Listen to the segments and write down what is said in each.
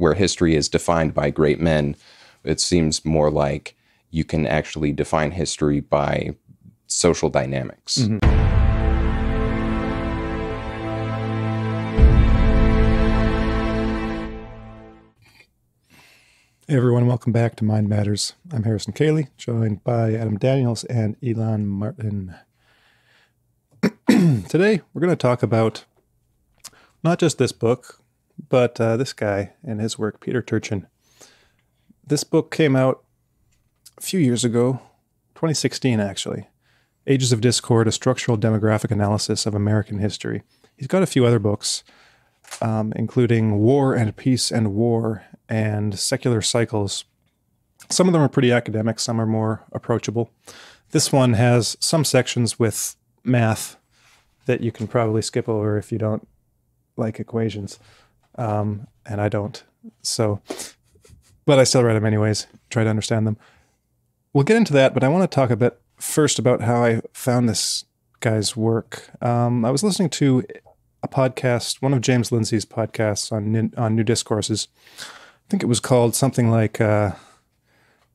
where history is defined by great men. It seems more like you can actually define history by social dynamics. Mm-hmm. Hey everyone, welcome back to Mind Matters. I'm Harrison Koehli, joined by Adam Daniels and Elan Martin. Today, we're going to talk about not just this book, but uh, this guy and his work, Peter Turchin. This book came out a few years ago, 2016 actually. Ages of Discord, a structural demographic analysis of American history. He's got a few other books, um, including War and Peace and War and Secular Cycles. Some of them are pretty academic, some are more approachable. This one has some sections with math that you can probably skip over if you don't like equations. Um, and I don't. So, but I still read them anyways, try to understand them. We'll get into that, but I want to talk a bit first about how I found this guy's work. Um, I was listening to a podcast, one of James Lindsay's podcasts on on new discourses. I think it was called something like, uh,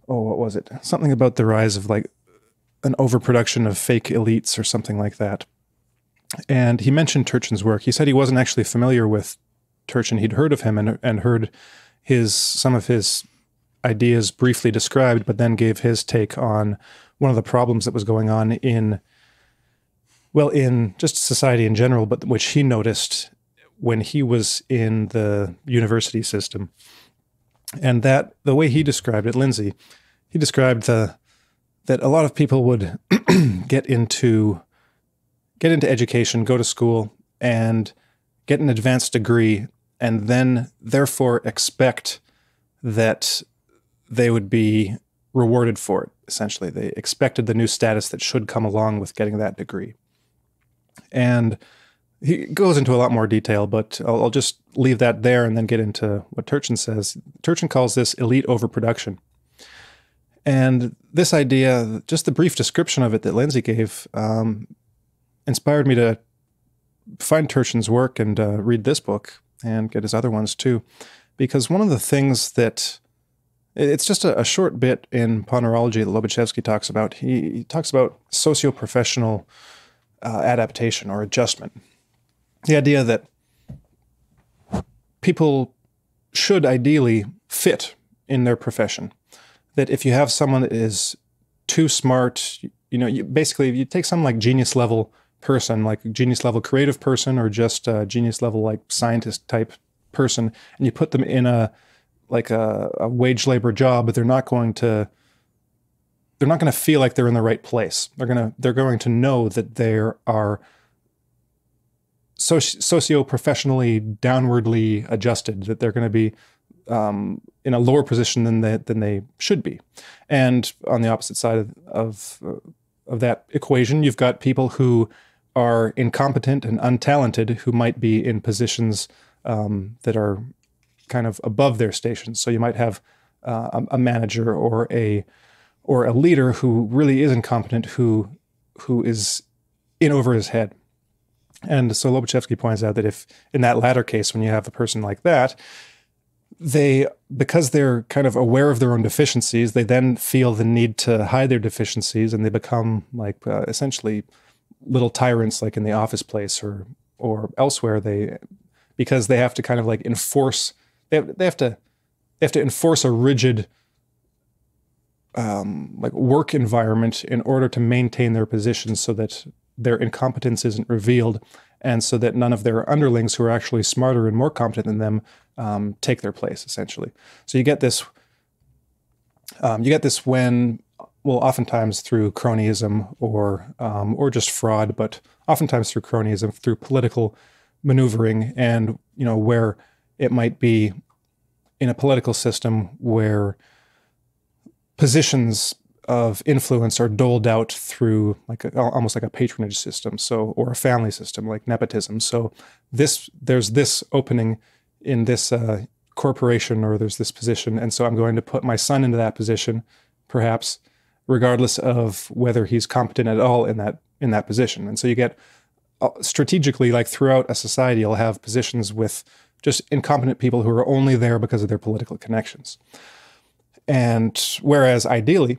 oh, what was it? Something about the rise of like an overproduction of fake elites or something like that. And he mentioned Turchin's work. He said he wasn't actually familiar with Turchin. He'd heard of him and and heard his some of his ideas briefly described, but then gave his take on one of the problems that was going on in well, in just society in general, but which he noticed when he was in the university system. And that the way he described it, Lindsay, he described the that a lot of people would get into get into education, go to school, and get an advanced degree, and then therefore expect that they would be rewarded for it. Essentially, they expected the new status that should come along with getting that degree. And he goes into a lot more detail, but I'll, I'll, just leave that there and then get into what Turchin says. Turchin calls this elite overproduction. And this idea, just the brief description of it that Lindsay gave, um, inspired me to find Turchin's work and uh, read this book and get his other ones too. Because one of the things that it's just a, a short bit in Ponerology that Lobaczewski talks about. He, he talks about socio-professional uh, adaptation or adjustment. The idea that people should ideally fit in their profession. That if you have someone that is too smart, you know, you, basically, if you take some like genius level person, like a genius level creative person, or just a genius level like scientist type person, and you put them in a like a, a wage labor job, but they're not going to they're not going to feel like they're in the right place. They're going to they're going to know that they are socio professionally downwardly adjusted. That they're going to be um, in a lower position than they than they should be. And on the opposite side of of, uh, of that equation, you've got people who are incompetent and untalented who might be in positions um, that are kind of above their station. So you might have uh, a, a manager or a or a leader who really is incompetent, who who is in over his head. And so Lobaczewski points out that if in that latter case, when you have a person like that, they because they're kind of aware of their own deficiencies, they then feel the need to hide their deficiencies, and they become like uh, essentially little tyrants, like in the office place or or elsewhere. They because they have to kind of like enforce they have, they have to they have to enforce a rigid um, like work environment in order to maintain their positions so that their incompetence isn't revealed and so that none of their underlings who are actually smarter and more competent than them um, take their place essentially so you get this um, you get this when well oftentimes through cronyism or um, or just fraud but oftentimes through cronyism through political maneuvering and you know where it might be in a political system where positions of influence are doled out through like a, almost like a patronage system so or a family system like nepotism. So this there's this opening in this uh, corporation or there's this position and so i'm going to put my son into that position perhaps regardless of whether he's competent at all in that in that position and so you get uh, strategically like throughout a society you'll have positions with just incompetent people who are only there because of their political connections. And whereas ideally,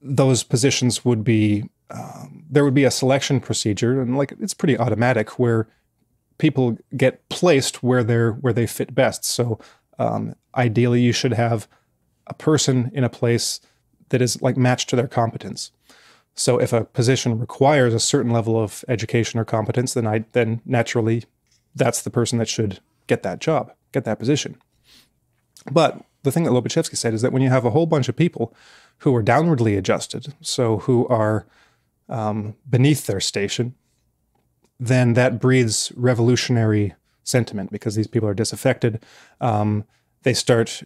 those positions would be um, there would be a selection procedure, and like it's pretty automatic where people get placed where they're where they fit best. So um, ideally, you should have a person in a place that is like matched to their competence. So if a position requires a certain level of education or competence, then I then naturally that's the person that should get that job, get that position. But the thing that Lobaczewski said is that when you have a whole bunch of people who are downwardly adjusted, so who are um, beneath their station, then that breeds revolutionary sentiment because these people are disaffected. Um, they start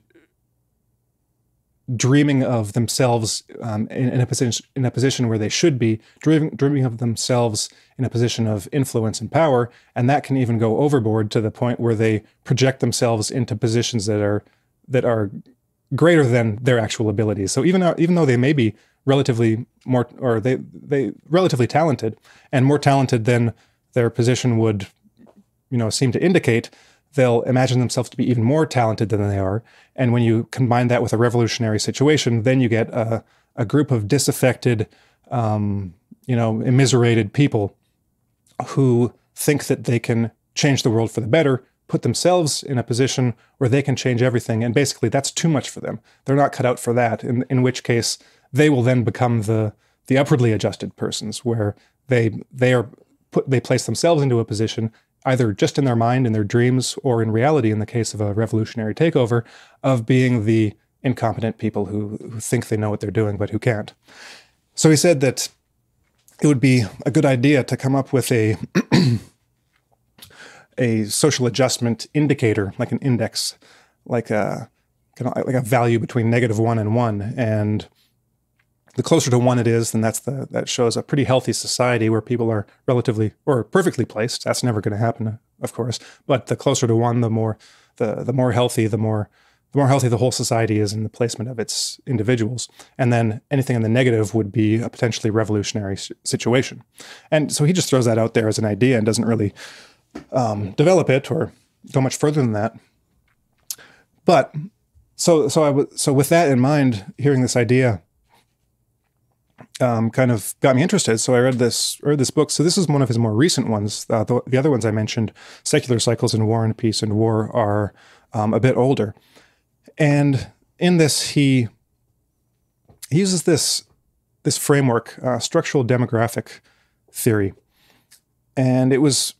dreaming of themselves um, in, in, a position in a position where they should be, dreaming, dreaming of themselves in a position of influence and power, and that can even go overboard to the point where they project themselves into positions that are that are greater than their actual abilities. So even even though they may be relatively more or they they relatively talented and more talented than their position would you know seem to indicate, they'll imagine themselves to be even more talented than they are. And when you combine that with a revolutionary situation, then you get a, a group of disaffected, um, you know, immiserated people who think that they can change the world for the better, put themselves in a position where they can change everything. And basically, that's too much for them. They're not cut out for that. In, in which case, they will then become the the upwardly adjusted persons, where they they are put they place themselves into a position either just in their mind, in their dreams, or in reality, in the case of a revolutionary takeover, of being the incompetent people who, who think they know what they're doing but who can't. So he said that it would be a good idea to come up with a a social adjustment indicator, like an index, like a like a value between negative one and one, and the closer to one it is, then that's the that shows a pretty healthy society where people are relatively or perfectly placed. That's never going to happen, of course. But the closer to one, the more the the more healthy, the more the more healthy the whole society is in the placement of its individuals. And then anything in the negative would be a potentially revolutionary situation. And so he just throws that out there as an idea and doesn't really um, develop it or go much further than that. But so so I w- so with that in mind, hearing this idea um, kind of got me interested. So I read this read this book. So this is one of his more recent ones. Uh, the, the, other ones I mentioned, Secular Cycles in War and Peace and War, are um, a bit older. And in this, he, he uses this this framework, uh, structural demographic theory, and it was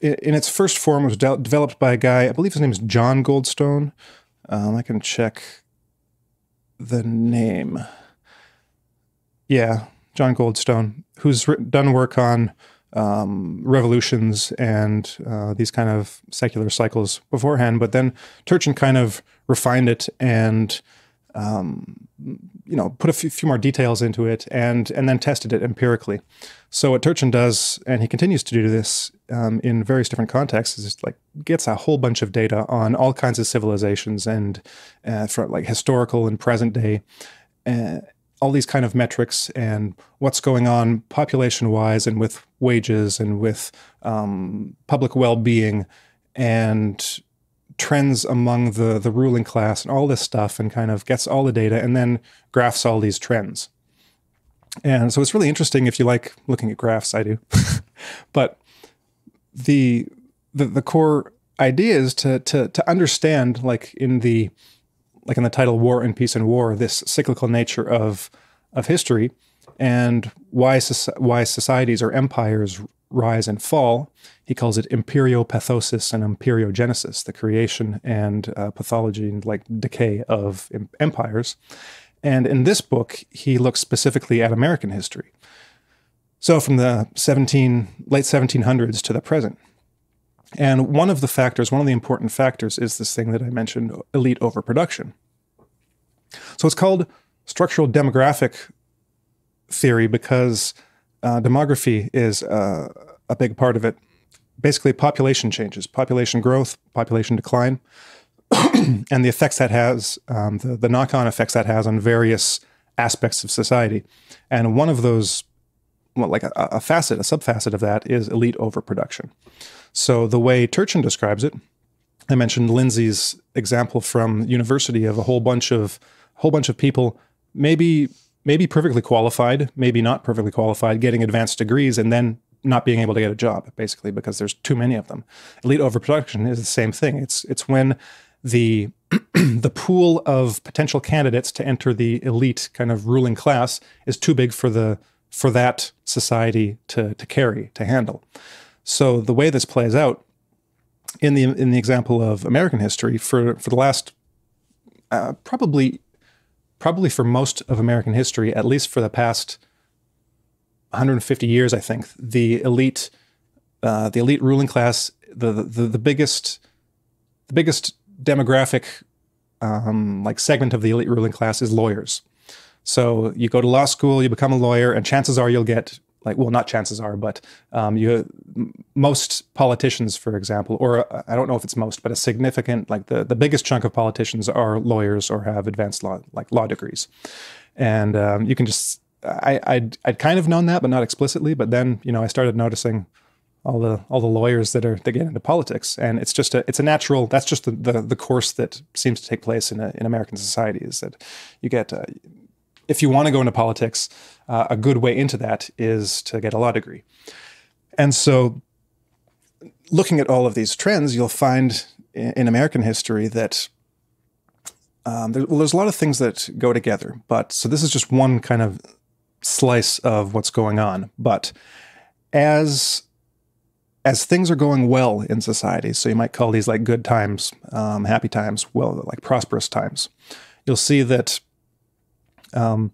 in its first form was de- developed by a guy. I believe his name is John Goldstone. Um, I can check the name. Yeah, John Goldstone, who's written, done work on um, revolutions and uh, these kind of secular cycles beforehand, but then Turchin kind of refined it and um, you know put a few, few, more details into it and and then tested it empirically. So what Turchin does, and he continues to do this um, in various different contexts, is like gets a whole bunch of data on all kinds of civilizations and uh, for like historical and present day. Uh, all these kind of metrics and what's going on population wise and with wages and with um, public well being and trends among the, the ruling class and all this stuff and kind of gets all the data and then graphs all these trends. And so it's really interesting if you like looking at graphs, I do. but the, the the core idea is to to to understand like in the like in the title War and Peace and War, this cyclical nature of of history and why why societies or empires rise and fall. He calls it imperiopathosis and imperiogenesis, the creation and uh, pathology and like decay of empires. And in this book, he looks specifically at American history. So from the 17 late 1700s to the present. And one of the factors, one of the important factors is this thing that I mentioned, elite overproduction. So it's called structural demographic theory because uh, demography is uh, a big part of it. Basically, population changes, population growth, population decline, and the effects that has, um, the, the knock on effects that has on various aspects of society. And one of those, well, like a, a facet, a subfacet of that is elite overproduction. So the way Turchin describes it I mentioned Lindsay's example from university of a whole bunch of whole bunch of people, maybe maybe perfectly qualified, maybe not perfectly qualified, getting advanced degrees and then not being able to get a job, basically because there's too many of them. Elite overproduction is the same thing. It's it's when the the pool of potential candidates to enter the elite kind of ruling class is too big for the for that society to to carry to handle. So the way this plays out in the in the example of American history for for the last uh, probably probably for most of American history, at least for the past 150 years, I think the elite uh, the elite ruling class the, the the biggest the biggest demographic um, like segment of the elite ruling class is lawyers. So you go to law school, you become a lawyer, and chances are you'll get like well not chances are but um, you most politicians for example or uh, i don't know if it's most but a significant like the, the biggest chunk of politicians are lawyers or have advanced law like law degrees. And um, you can just I, I'd, I'd kind of known that but not explicitly but then you know i started noticing all the all the lawyers that are that get into politics. And it's just a it's a natural that's just the the, the course that seems to take place in a, in American society is that you get uh, if you want to go into politics, uh, a good way into that is to get a law degree. And so, looking at all of these trends, you'll find in, in American history that um, there, well, there's a lot of things that go together. But so this is just one kind of slice of what's going on. But as as things are going well in society, so you might call these like good times, um, happy times, well, like prosperous times. You'll see that um,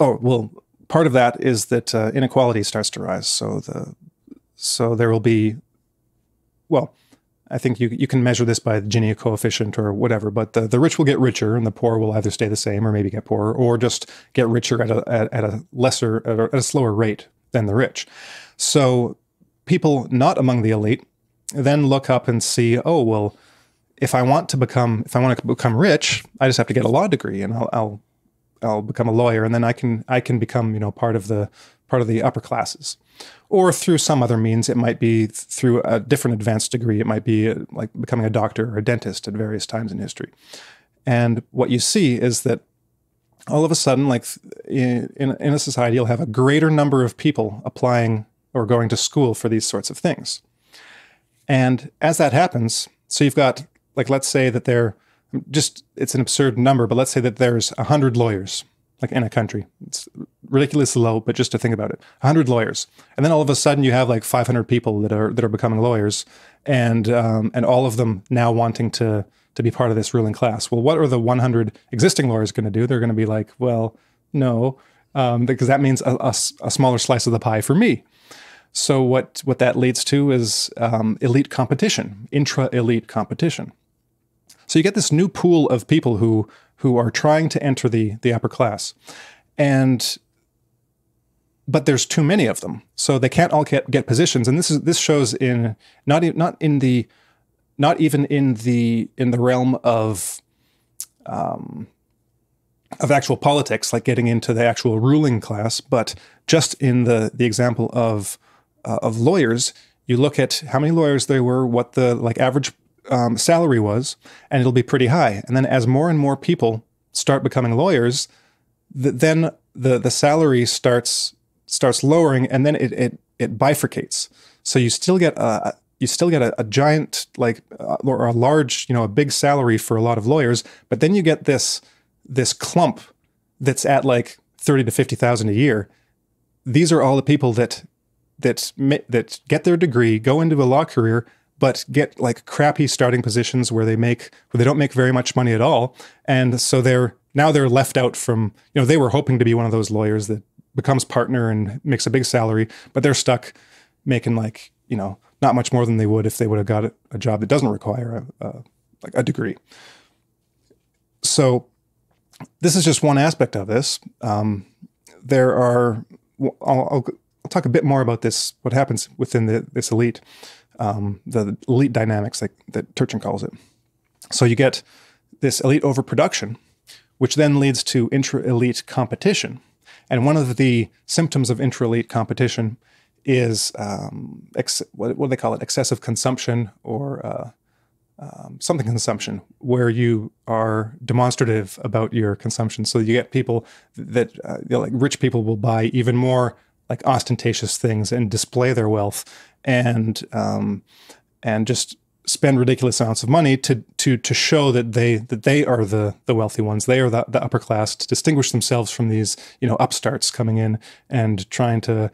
oh well, part of that is that uh, inequality starts to rise. So the so there will be, well, I think you you can measure this by the Gini coefficient or whatever. But the, the rich will get richer, and the poor will either stay the same or maybe get poorer, or just get richer at a at, at a lesser at a, at a slower rate than the rich. So people not among the elite then look up and see, oh well, if I want to become if I want to become rich, I just have to get a law degree, and I'll, I'll I'll become a lawyer, and then I can I can become you know part of the part of the upper classes, or through some other means. It might be through a different advanced degree. It might be uh, like becoming a doctor or a dentist at various times in history. And what you see is that all of a sudden, like in, in, a society, you'll have a greater number of people applying or going to school for these sorts of things. And as that happens, so you've got like let's say that there just it's an absurd number, but let's say that there's a hundred lawyers like in a country. It's ridiculously low, but just to think about it, hundred lawyers, and then all of a sudden you have like 500 people that are that are becoming lawyers, and um, and all of them now wanting to to be part of this ruling class. Well, what are the 100 existing lawyers going to do? They're going to be like, well, no, um, because that means a, a, a, smaller slice of the pie for me. So what what that leads to is um, elite competition, intra elite competition. So you get this new pool of people who who are trying to enter the the upper class, and but there's too many of them, so they can't all get get positions. And this is this shows in not not in the not even in the in the realm of um, of actual politics, like getting into the actual ruling class, but just in the the example of uh, of lawyers, you look at how many lawyers there were, what the like average um, salary was, and it'll be pretty high. And then as more and more people start becoming lawyers, the, then the the salary starts starts lowering, and then it it, it bifurcates. So you still get a you still get a, a giant like uh, or a large you know a big salary for a lot of lawyers, but then you get this this clump that's at like thirty to fifty thousand a year. These are all the people that that that get their degree, go into a law career, but get like crappy starting positions where they make where they don't make very much money at all. And so they're now they're left out from you know they were hoping to be one of those lawyers that becomes partner and makes a big salary but they're stuck making like you know not much more than they would if they would have got a job that doesn't require a, a like a degree. So this is just one aspect of this. Um, there are I'll, I'll, I'll talk a bit more about this what happens within the, this elite um, the elite dynamics like, that Turchin calls it. So you get this elite overproduction, which then leads to intra-elite competition. And one of the symptoms of intra-elite competition is um, what, what, do they call it? Excessive consumption or uh, um, something consumption where you are demonstrative about your consumption. So you get people that uh, you know, like rich people will buy even more like ostentatious things and display their wealth and um, and just spend ridiculous amounts of money to to to show that they that they are the the wealthy ones. They are the, the upper class to distinguish themselves from these you know upstarts coming in and trying to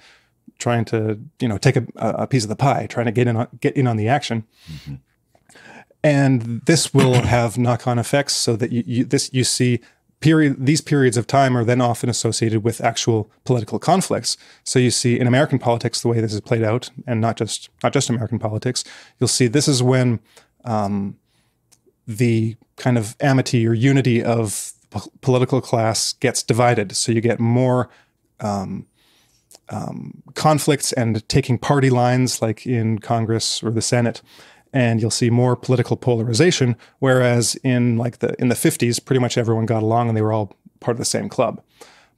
trying to you know take a, a piece of the pie, trying to get in on, get in on the action. Mm-hmm. And this will have knock on effects so that you, you this you see period these periods of time are then often associated with actual political conflicts. So you see in american politics the way this is played out and not just not just american politics you'll see this is when um, the kind of amity or unity of political class gets divided. So you get more um, um, conflicts and taking party lines like in congress or the senate and you'll see more political polarization. Whereas in like the in the 50s, pretty much everyone got along and they were all part of the same club.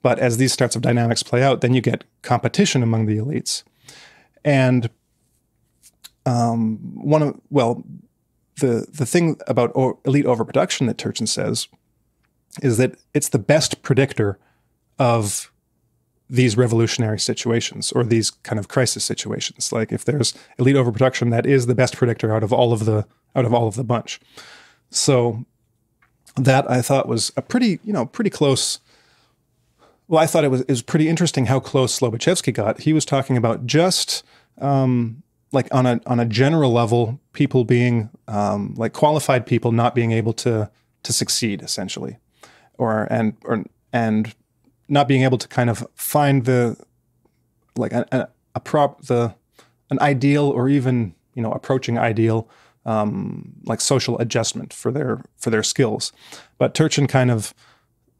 But as these sorts of dynamics play out, then you get competition among the elites. And um, one of well, the the thing about o- elite overproduction that Turchin says is that it's the best predictor of these revolutionary situations or these kind of crisis situations. Like if there's elite overproduction, that is the best predictor out of all of the out of all of the bunch. So that I thought was a pretty, you know, pretty close. Well, I thought it was it was pretty interesting how close Slobochevsky got. He was talking about just um, like on a on a general level, people being um, like qualified people not being able to to succeed essentially, or and or and not being able to kind of find the like a, a, a prop the an ideal or even you know approaching ideal um, like social adjustment for their for their skills. But Turchin kind of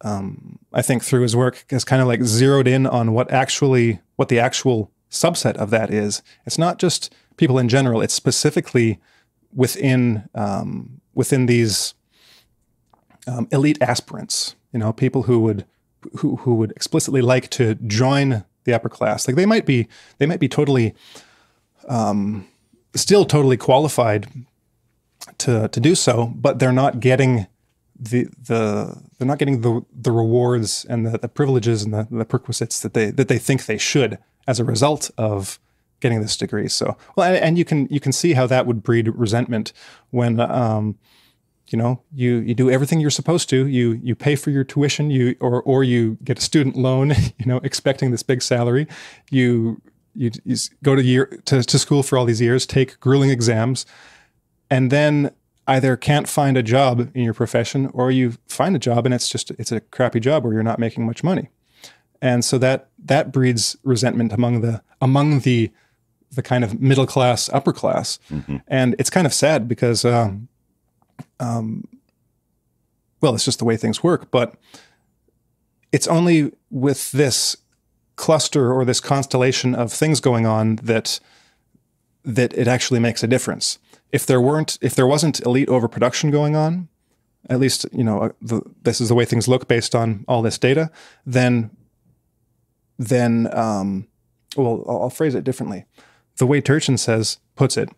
um, I think through his work has kind of like zeroed in on what actually what the actual subset of that is. It's not just people in general. It's specifically within um, within these um, elite aspirants. You know, people who would who who would explicitly like to join the upper class. Like they might be they might be totally um, still totally qualified to to do so, but they're not getting the the they're not getting the the rewards and the, the privileges and the, the perquisites that they that they think they should as a result of getting this degree. So well, and, and you can you can see how that would breed resentment when um, you know you you do everything you're supposed to. You you pay for your tuition you or or you get a student loan you know expecting this big salary. You you, you go to year to, to school for all these years take grueling exams and then either can't find a job in your profession or you find a job and it's just it's a crappy job where you're not making much money. And so that that breeds resentment among the among the the kind of middle class upper class. Mm-hmm. and it's kind of sad because um, um, well, it's just the way things work. But it's only with this cluster or this constellation of things going on that that it actually makes a difference. If there weren't, if there wasn't elite overproduction going on, at least you know uh, the, this is the way things look based on all this data. Then, then, um, well, I'll, I'll phrase it differently. The way Turchin says puts it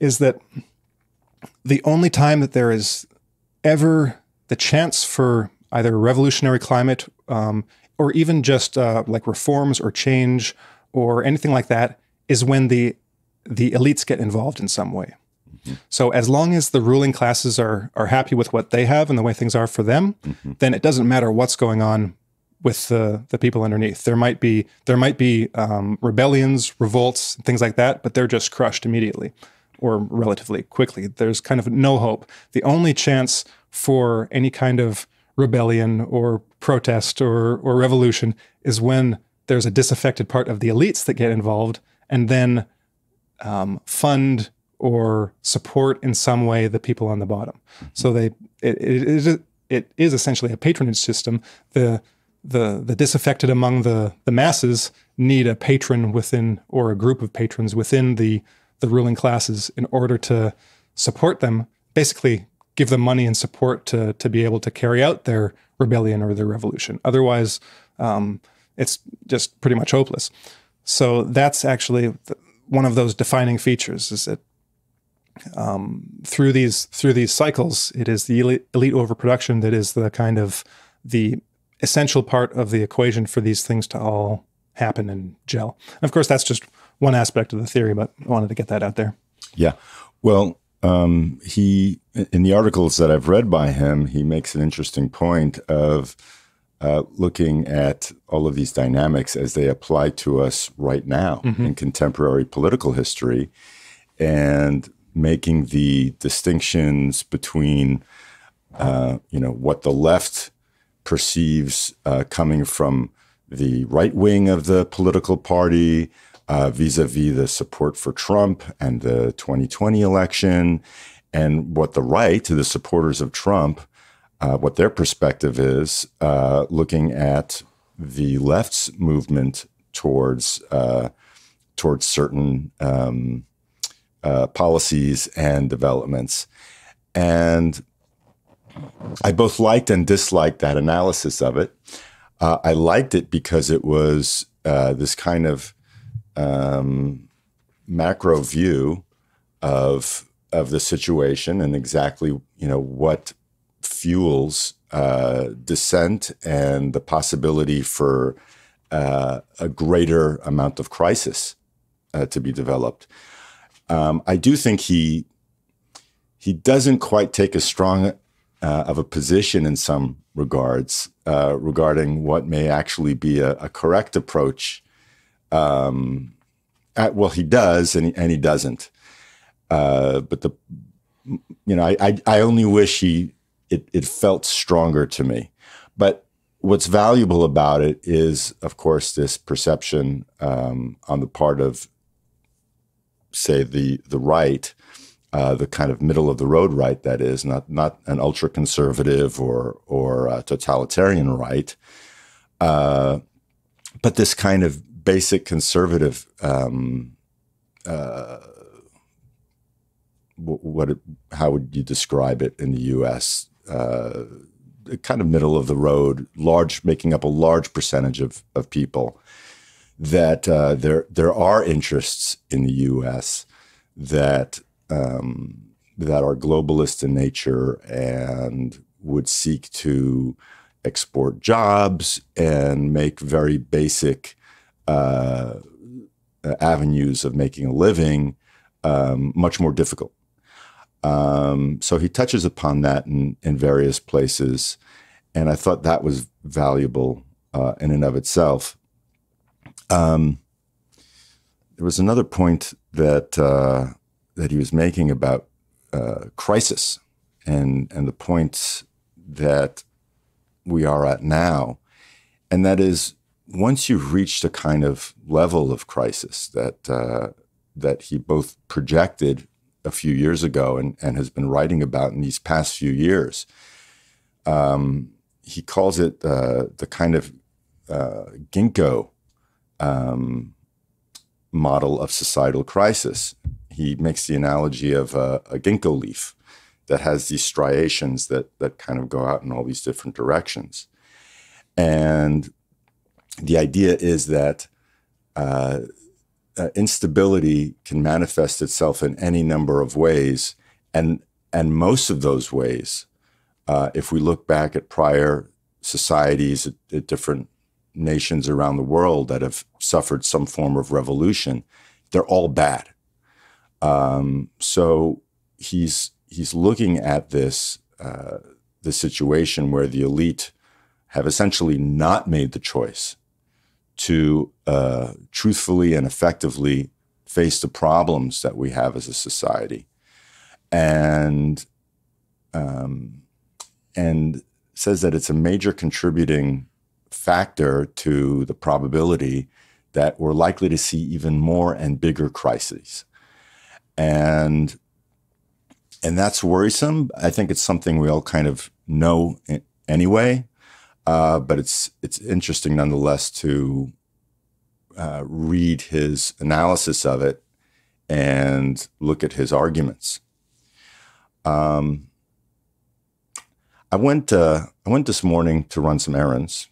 is that the only time that there is ever the chance for either a revolutionary climate um, or even just uh, like reforms or change or anything like that is when the the elites get involved in some way. Mm-hmm. So as long as the ruling classes are are happy with what they have and the way things are for them, mm-hmm. then it doesn't matter what's going on with the the people underneath. There might be there might be um, rebellions, revolts, things like that, but they're just crushed immediately or relatively quickly. There's kind of no hope. The only chance for any kind of rebellion or protest or, or revolution is when there's a disaffected part of the elites that get involved and then um, fund or support in some way the people on the bottom. So they it, it, is, it is essentially a patronage system. The the the disaffected among the the masses need a patron within or a group of patrons within the the ruling classes in order to support them, basically give them money and support to to be able to carry out their rebellion or their revolution. Otherwise, um, it's just pretty much hopeless. So that's actually one of those defining features is that um, through these through these cycles, it is the elite, overproduction that is the kind of the essential part of the equation for these things to all happen and gel. And of course, that's just one aspect of the theory, but I wanted to get that out there. Yeah. Well, um, he in the articles that I've read by him, he makes an interesting point of uh, looking at all of these dynamics as they apply to us right now mm-hmm. in contemporary political history, and making the distinctions between, uh, you know, what the left perceives uh, coming from the right wing of the political party uh, vis-a-vis the support for Trump and the 2020 election, and what the right, to the supporters of Trump, uh, what their perspective is, uh, looking at the left's movement towards uh, towards certain um, uh, policies and developments, and I both liked and disliked that analysis of it. Uh, I liked it because it was uh, this kind of um, macro view of of the situation and exactly you know what fuels uh, dissent and the possibility for uh, a greater amount of crisis uh, to be developed. Um, I do think he he doesn't quite take as strong uh, of a position in some regards uh, regarding what may actually be a, a correct approach um, well, he does, and he, and he doesn't. Uh, but the, you know, I, I, I only wish he it it felt stronger to me. But what's valuable about it is, of course, this perception um, on the part of, say, the the right, uh, the kind of middle of the road right that is, not not an ultra conservative or or totalitarian right, uh, but this kind of basic conservative um, uh, what how would you describe it in the U.S. Uh, kind of middle of the road, large making up a large percentage of of people that uh, there there are interests in the U.S. that um, that are globalist in nature and would seek to export jobs and make very basic uh, avenues of making a living um, much more difficult. Um, so he touches upon that in, in various places, and I thought that was valuable uh, in and of itself. Um, there was another point that uh, that he was making about uh, crisis and and the points that we are at now, and that is once you've reached a kind of level of crisis that uh, that he both projected a few years ago and, and has been writing about in these past few years, um, he calls it uh, the kind of uh, ginkgo um, model of societal crisis. He makes the analogy of a, a ginkgo leaf that has these striations that that kind of go out in all these different directions, and the idea is that uh, uh, instability can manifest itself in any number of ways, and and most of those ways, uh, if we look back at prior societies at, at, different nations around the world that have suffered some form of revolution, they're all bad. Um, so he's he's looking at this uh, the situation where the elite have essentially not made the choice to uh, truthfully and effectively face the problems that we have as a society, and um, and says that it's a major contributing factor to the probability that we're likely to see even more and bigger crises, and and that's worrisome. I think it's something we all kind of know anyway. Uh, but it's it's interesting nonetheless to uh, read his analysis of it and look at his arguments. Um, I went uh, I went this morning to run some errands,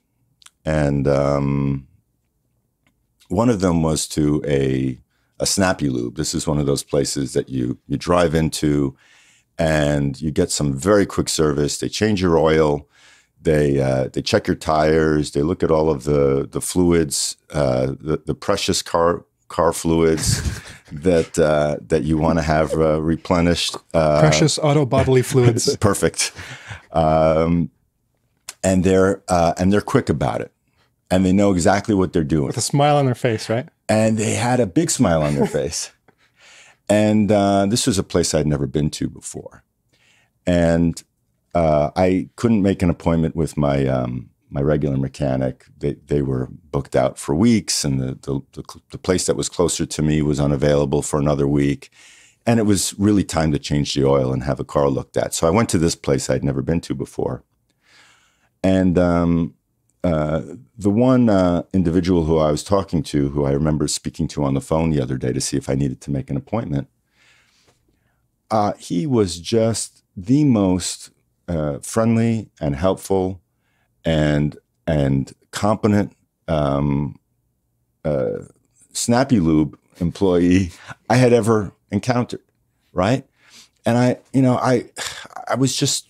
and um, one of them was to a a snappy lube. This is one of those places that you you drive into, and you get some very quick service. They change your oil. They uh, they check your tires. They look at all of the the fluids, uh, the the precious car car fluids that uh, that you want to have uh, replenished. Uh, Precious auto bodily fluids. perfect. Um, and they're uh, and they're quick about it, and they know exactly what they're doing. With a smile on their face, right? And they had a big smile on their face. And uh, this was a place I'd never been to before, and uh, I couldn't make an appointment with my um, my regular mechanic. They they were booked out for weeks, and the, the the the place that was closer to me was unavailable for another week. And it was really time to change the oil and have a car looked at. So I went to this place I'd never been to before. And um, uh, the one uh, individual who I was talking to, who I remember speaking to on the phone the other day to see if I needed to make an appointment, uh, he was just the most uh, friendly and helpful and and competent um, uh, Snappy Lube employee I had ever encountered, right? And I, you know, I, I was just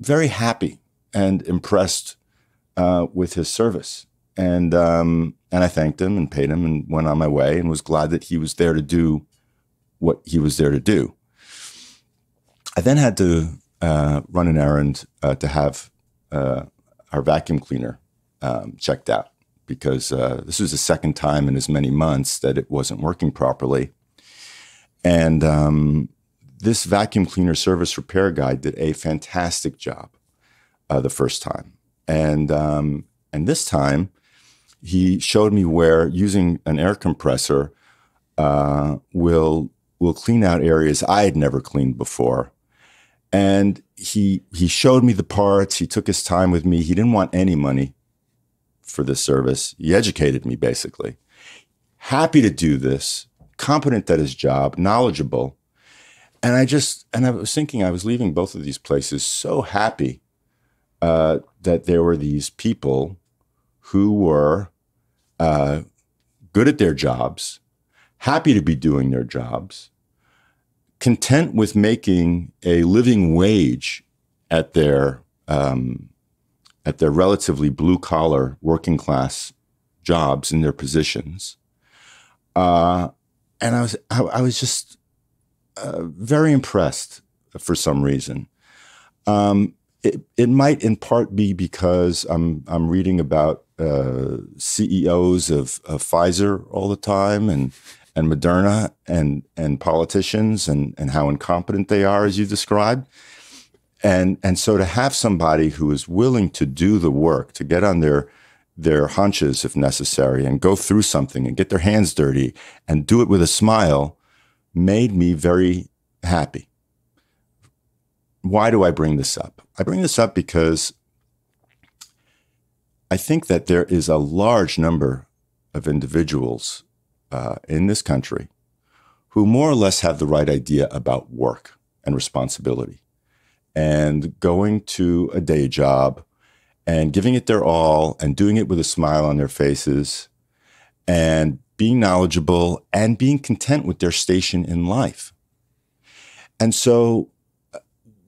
very happy and impressed uh, with his service, and um, and I thanked him and paid him and went on my way and was glad that he was there to do what he was there to do. I then had to uh, run an errand uh, to have uh, our vacuum cleaner um, checked out because uh, this was the second time in as many months that it wasn't working properly. And um, this vacuum cleaner service repair guy did a fantastic job uh, the first time. And, um, and this time, he showed me where using an air compressor uh, will, will clean out areas I had never cleaned before. And he, he showed me the parts. He took his time with me. He didn't want any money for this service. He educated me basically. Happy to do this, competent at his job, knowledgeable. And I just, and I was thinking, I was leaving both of these places so happy uh, that there were these people who were uh, good at their jobs, happy to be doing their jobs, content with making a living wage at their um, at their relatively blue collar working class jobs in their positions. Uh, and I was I, I was just uh, very impressed for some reason. Um, it, it might in part be because I'm I'm reading about uh, CEOs of, of Pfizer all the time and and Moderna and and politicians and and how incompetent they are as you described. And and so to have somebody who is willing to do the work, to get on their their hunches if necessary and go through something and get their hands dirty and do it with a smile made me very happy. Why do I bring this up? I bring this up because I think that there is a large number of individuals uh, in this country who more or less have the right idea about work and responsibility and going to a day job and giving it their all and doing it with a smile on their faces and being knowledgeable and being content with their station in life. And so,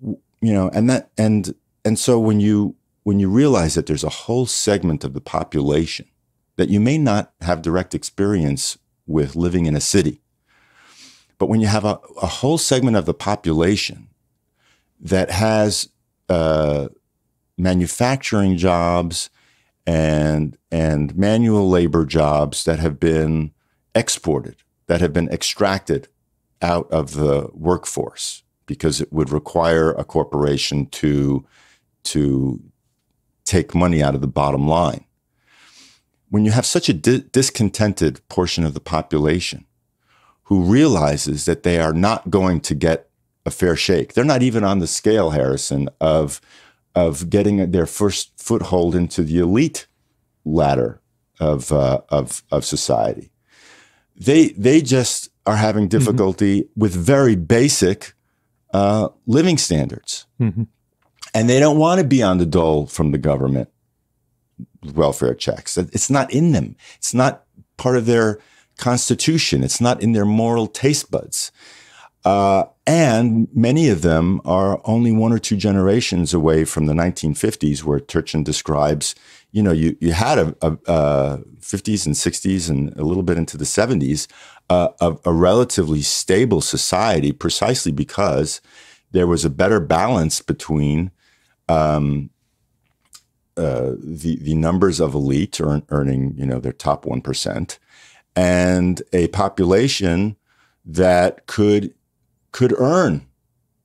you know, and that, and, and so when you, when you realize that there's a whole segment of the population that you may not have direct experience with living in a city, but when you have a, a whole segment of the population that has uh, manufacturing jobs and and manual labor jobs that have been exported, that have been extracted out of the workforce because it would require a corporation to to take money out of the bottom line. When you have such a di- discontented portion of the population who realizes that they are not going to get a fair shake. They're not even on the scale, Harrison, of of getting their first foothold into the elite ladder of uh, of of society. They they just are having mm-hmm. difficulty mm-hmm. with very basic uh, living standards, mm-hmm. and they don't want to be on the dole from the government welfare checks. It's not in them. It's not part of their constitution. It's not in their moral taste buds. Uh, and many of them are only one or two generations away from the 1950s, where Turchin describes, you know, you, you had a, a, a 50s and 60s and a little bit into the 70s, uh, of a relatively stable society, precisely because there was a better balance between um, uh, the the numbers of elite earn, earning, you know, their top one percent, and a population that could could earn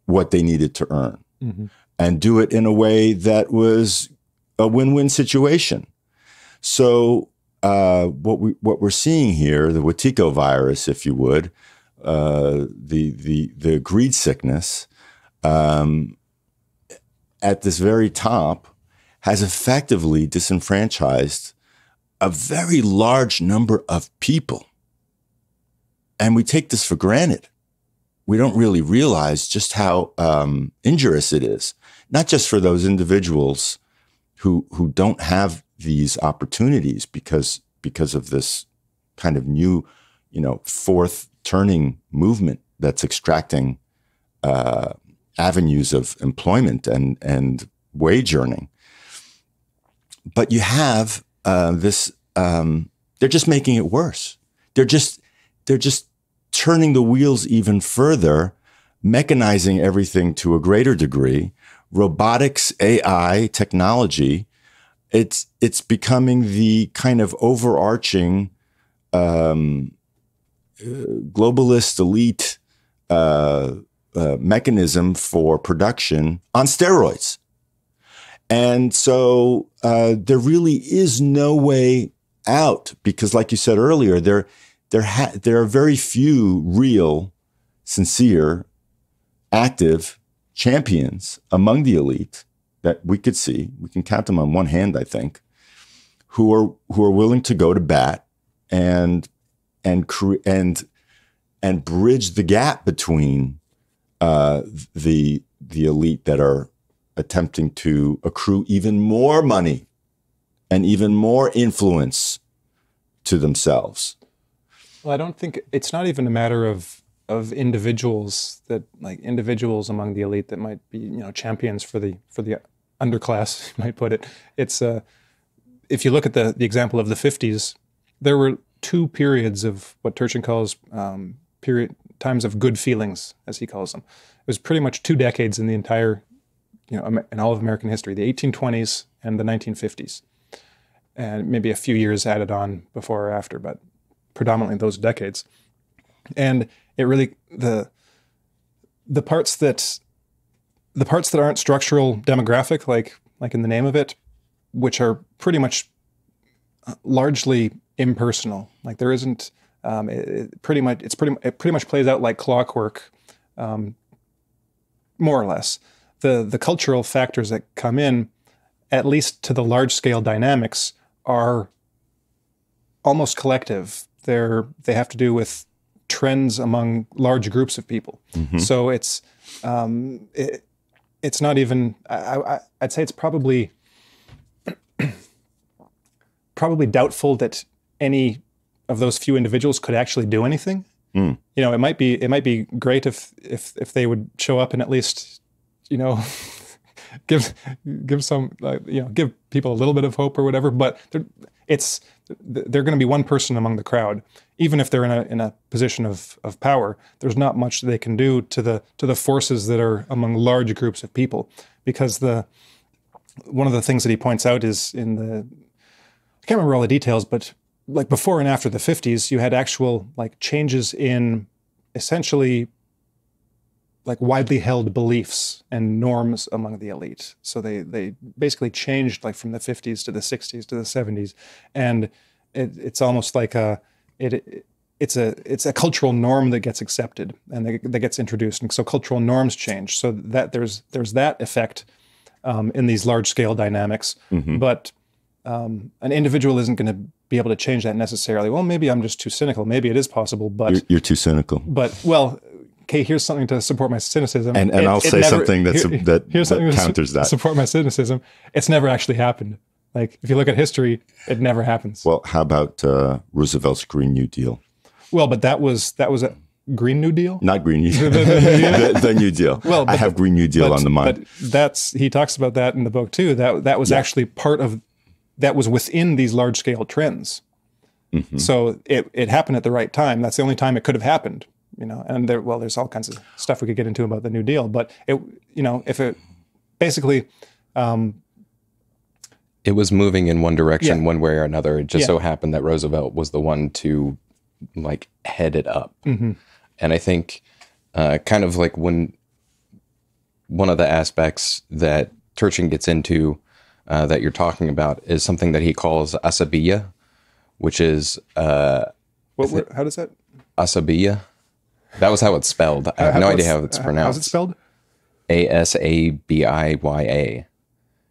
what they needed to earn mm-hmm. and do it in a way that was a win-win situation. So uh, what we what we're seeing here, the Wetiko virus, if you would, uh, the the the greed sickness, um, at this very top, has effectively disenfranchised a very large number of people, and we take this for granted we don't really realize just how um, injurious it is, not just for those individuals who who don't have these opportunities because because of this kind of new, you know, fourth turning movement that's extracting uh, avenues of employment and and wage earning. But you have uh, this. Um, they're just making it worse. They're just they're just turning the wheels even further, mechanizing everything to a greater degree, robotics, AI, technology, it's it's becoming the kind of overarching um, globalist elite uh, uh, mechanism for production on steroids. And so uh, there really is no way out because, like you said earlier, there there ha- there are very few real, sincere, active champions among the elite that we could see. We can count them on one hand, I think, who are who are willing to go to bat and and cre- and and bridge the gap between uh, the the elite that are attempting to accrue even more money and even more influence to themselves. Well, I don't think it's not even a matter of of individuals that like individuals among the elite that might be you know champions for the for the underclass, you might put it. It's uh, if you look at the the example of the '50s, there were two periods of what Turchin calls um, period times of good feelings, as he calls them. It was pretty much two decades in the entire, you know, in all of American history: the 1820s and the 1950s, and maybe a few years added on before or after, but predominantly those decades. And it really the the parts that the parts that aren't structural demographic, like like in the name of it, which are pretty much uh, largely impersonal. Like there isn't um, it, it, pretty much it's pretty it pretty much plays out like clockwork, um, more or less. The the cultural factors that come in, at least to the large scale dynamics, are almost collective they're they have to do with trends among large groups of people. Mm-hmm. So it's um, it, it's not even. I, would say it's probably probably doubtful that any of those few individuals could actually do anything. Mm. You know, it might be it might be great if if if they would show up and at least you know give give some uh, you know give people a little bit of hope or whatever. But it's they're going to be one person among the crowd, even if they're in a in a position of of power. There's not much they can do to the to the forces that are among large groups of people, because the one of the things that he points out is in the I can't remember all the details, but like before and after the 50s, you had actual like changes in essentially like widely held beliefs and norms among the elite. So they they basically changed like from the 50s to the 60s to the 70s, and it, it's almost like a it, it's a it's a cultural norm that gets accepted and that, that gets introduced, and so cultural norms change. So that there's there's that effect um, in these large scale dynamics, mm-hmm. but um, an individual isn't going to be able to change that necessarily. Well, maybe I'm just too cynical. Maybe it is possible, but you're, you're too cynical. But well, okay, here's something to support my cynicism. And, and it, I'll it say never, something that's, here, that, here's that something counters that. Support my cynicism. It's never actually happened. Like if you look at history, it never happens. Well, how about uh, Roosevelt's Green New Deal? Well, but that was that was a Green New Deal. Not Green New Deal. the, the New Deal. Well, I have Green New Deal but, on the mind. But that's he talks about that in the book too. That that was actually part of that was within these large scale trends. Mm-hmm. So it it happened at the right time. That's the only time it could have happened. You know, and there well, there's all kinds of stuff we could get into about the New Deal. But it you know if it basically It was moving in one direction, Yeah. one way or another. It just Yeah. so happened that Roosevelt was the one to like head it up. Mm-hmm. And I think uh, kind of like when one of the aspects that Turchin gets into uh, that you're talking about is something that he calls asabiya, which is uh, what, what how does that asabiya. That was how it's spelled. I have no idea how it's uh, pronounced. How's it spelled? A S A B I Y A.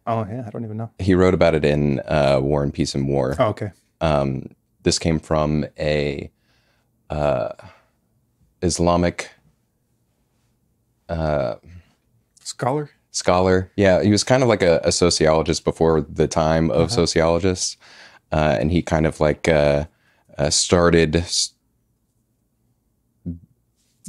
Oh yeah, I don't even know. He wrote about it in uh, War and Peace and War. Oh okay. Um, this came from a uh, Islamic Scholar. scholar. Yeah, he was kind of like a, a sociologist before the time of sociologists, uh, and he kind of like uh, uh, started s-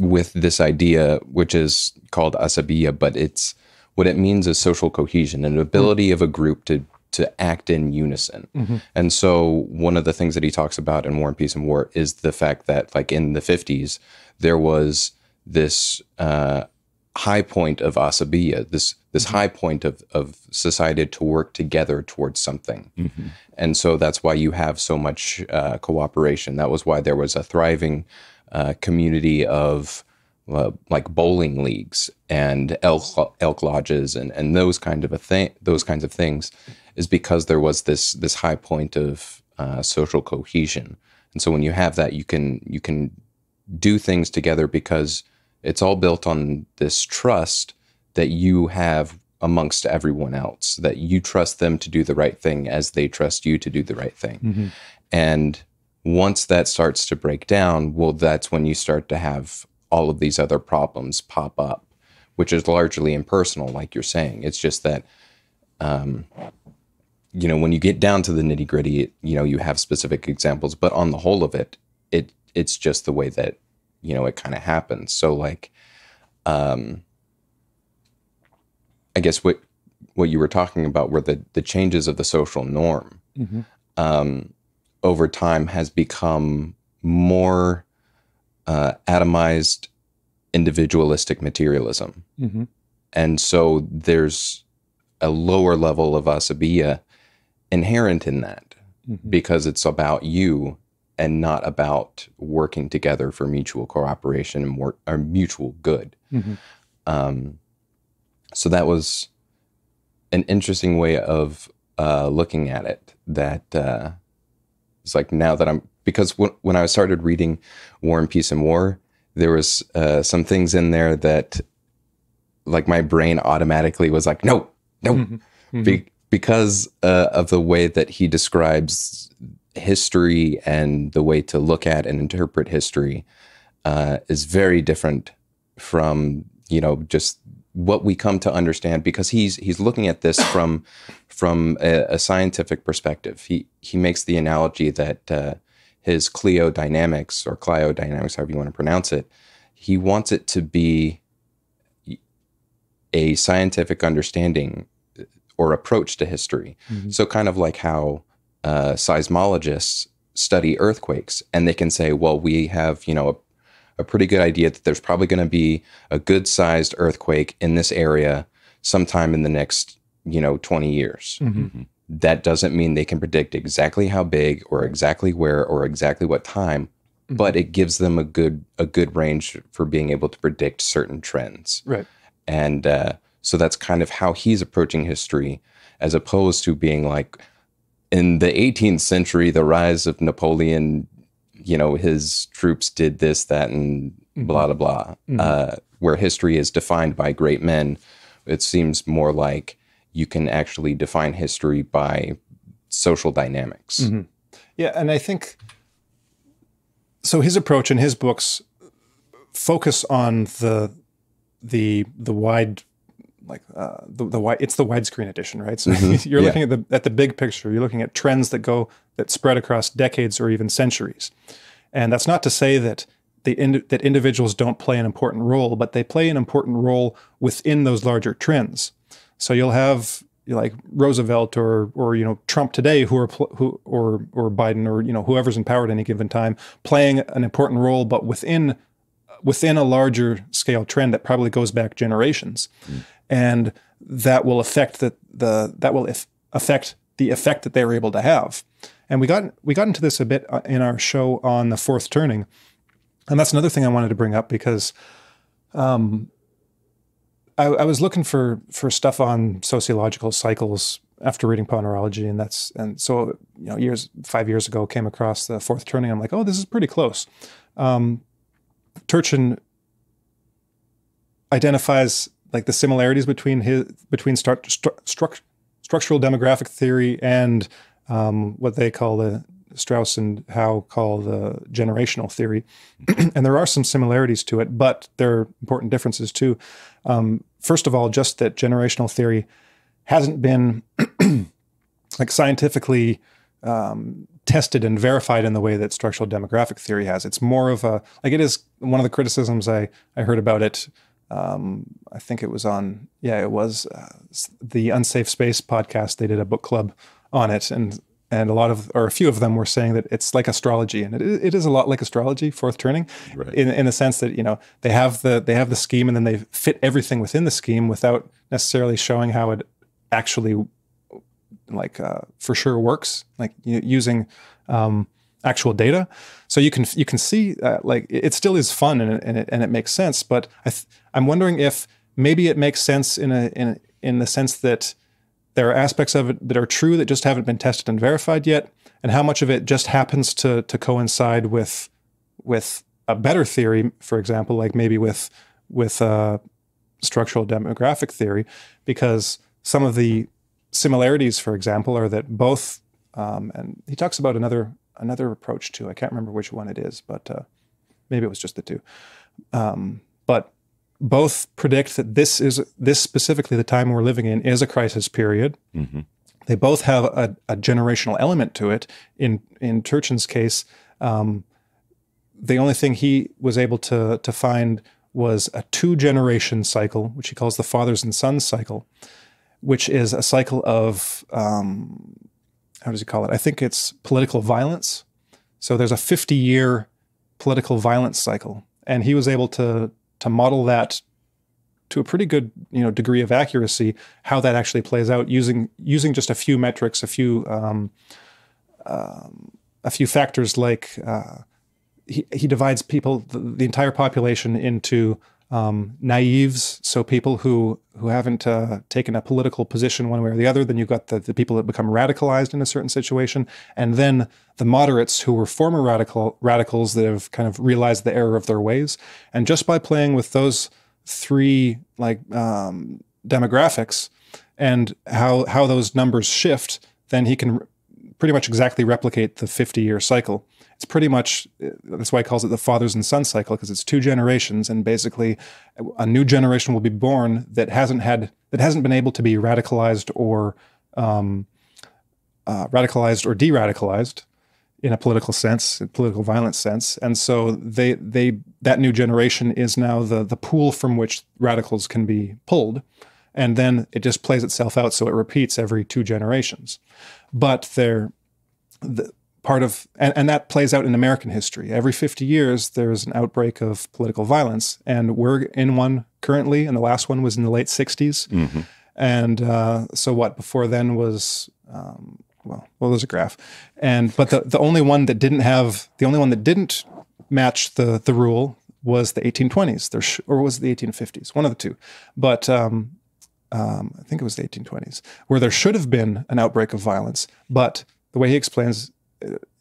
with this idea, which is called asabiya, but it's what it means is social cohesion, an ability of a group to to act in unison. And so, one of the things that he talks about in War and Peace and War is the fact that, like in the fifties, there was this. Uh, high point of asabiya, this this high point of of society to work together towards something, and so that's why you have so much uh, cooperation. That was why there was a thriving uh, community of uh, like bowling leagues and elk elk lodges and and those kind of a thing, those kinds of things, is because there was this this high point of uh, social cohesion. And so when you have that, you can you can do things together because it's all built on this trust that you have amongst everyone else that you trust them to do the right thing as they trust you to do the right thing and once that starts to break down well that's when you start to have all of these other problems pop up which is largely impersonal like you're saying. It's just that um, you know when you get down to the nitty gritty you know you have specific examples but on the whole of it it it's just the way that you know it kind of happens. So like um i guess what what you were talking about were the the changes of the social norm. Um over time has become more uh atomized individualistic materialism Mhm. and so there's a lower level of asabiya inherent in that because it's about you and not about working together for mutual cooperation and work, or mutual good. Mhm. Um, so that was an interesting way of uh, looking at it. That uh, it's like now that I'm because when, when I started reading War and Peace and War, there was uh, some things in there that like my brain automatically was like, no, no, Be- because uh, of the way that he describes history and the way to look at and interpret history uh, is very different from you know just what we come to understand because he's he's looking at this from from a, a scientific perspective. He he makes the analogy that uh, his cliodynamics or cliodynamics, however you want to pronounce it, he wants it to be a scientific understanding or approach to history. So kind of like how uh, seismologists study earthquakes, and they can say, well, we have you know a, a pretty good idea that there's probably going to be a good sized earthquake in this area sometime in the next you know 20 years. Mm-hmm. Mm-hmm. That doesn't mean they can predict exactly how big or exactly where or exactly what time, mm-hmm. but it gives them a good a good range for being able to predict certain trends Right. and uh, so that's kind of how he's approaching history as opposed to being like in the 18th century the rise of napoleon you know his troops did this that and mm-hmm. blah blah blah. Mm-hmm. Uh, where history is defined by great men it seems more like you can actually define history by social dynamics. Mm-hmm. Yeah, and I think so. His approach in his books focus on the the the wide like uh, the the wide it's the widescreen edition, right? So you're Yeah. looking at the at the big picture. You're looking at trends that go that spread across decades or even centuries, And that's not to say that the that individuals don't play an important role, but they play an important role within those larger trends. So you'll have like Roosevelt or or you know Trump today, who are who or or Biden or you know whoever's in power at any given time, playing an important role, but within within a larger scale trend that probably goes back generations, mm. And that will affect the the that will affect the effect that they were able to have. And we got we got into this a bit uh, in our show on the fourth turning, and that's another thing I wanted to bring up because um, I, I, was looking for for stuff on sociological cycles after reading Ponerology, and that's and so you know years five years ago came across the fourth turning. I'm like, oh, this is pretty close. Um, Turchin identifies like the similarities between his between stru- stru- stru- structural demographic theory and um, what they call the Strauss and Howe call the generational theory. and there are some similarities to it, but there are important differences too. Um, first of all, just that generational theory hasn't been like scientifically um, tested and verified in the way that structural demographic theory has. It's more of a like it is one of the criticisms I I heard about it. Um, I think it was on yeah it was uh, the Unsafe Space podcast. They did a book club on it, and and a lot of or a few of them were saying that it's like astrology and it, it is a lot like astrology fourth turning right. in, in the sense that you know they have the they have the scheme and then they fit everything within the scheme without necessarily showing how it actually like uh, for sure works like using um, actual data so you can you can see uh, like it still is fun and it, and it, and it makes sense but I I'm wondering if maybe it makes sense in a in in the sense that there are aspects of it that are true that just haven't been tested and verified yet, and how much of it just happens to to coincide with with a better theory, for example, like maybe with with uh, structural demographic theory, because some of the similarities, for example, are that both, um, and he talks about another another approach too. I can't remember which one it is, but uh, maybe it was just the two. Um, but both predict that this is this specifically the time we're living in is a crisis period. Mm-hmm. They both have a, a, generational element to it. In in Turchin's case, um, the only thing he was able to to find was a two generation cycle, which he calls the fathers and sons cycle, which is a cycle of um, how does he call it? I think it's political violence. So there's a 50 year political violence cycle, and he was able to to model that to a pretty good you know degree of accuracy how that actually plays out using using just a few metrics a few um, um, a few factors like uh, he, he divides people the, the entire population into um, naives, so people who who haven't uh, taken a political position one way or the other. Then you've got the, the people that become radicalized in a certain situation, and then the moderates who were former radical radicals that have kind of realized the error of their ways. And just by playing with those three like um, demographics and how how those numbers shift, then he can pretty much exactly replicate the 50 year cycle. It's pretty much that's why he calls it the fathers and sons cycle because it's two generations and basically a new generation will be born that hasn't had that hasn't been able to be radicalized or um, uh, radicalized or de-radicalized in a political sense, a political violence sense, and so they they that new generation is now the the pool from which radicals can be pulled, and then it just plays itself out, so it repeats every two generations, but they're the, part of and, and that plays out in American history. Every 50 years there's an outbreak of political violence, and we're in one currently, and the last one was in the late 60s. Mm-hmm. And uh, so what before then was um, well, well, there's a graph, and but the the only one that didn't have the only one that didn't match the the rule was the 1820s, there sh- or was it the 1850s, one of the two. But um, um, I think it was the 1820s, where there should have been an outbreak of violence, but the way he explains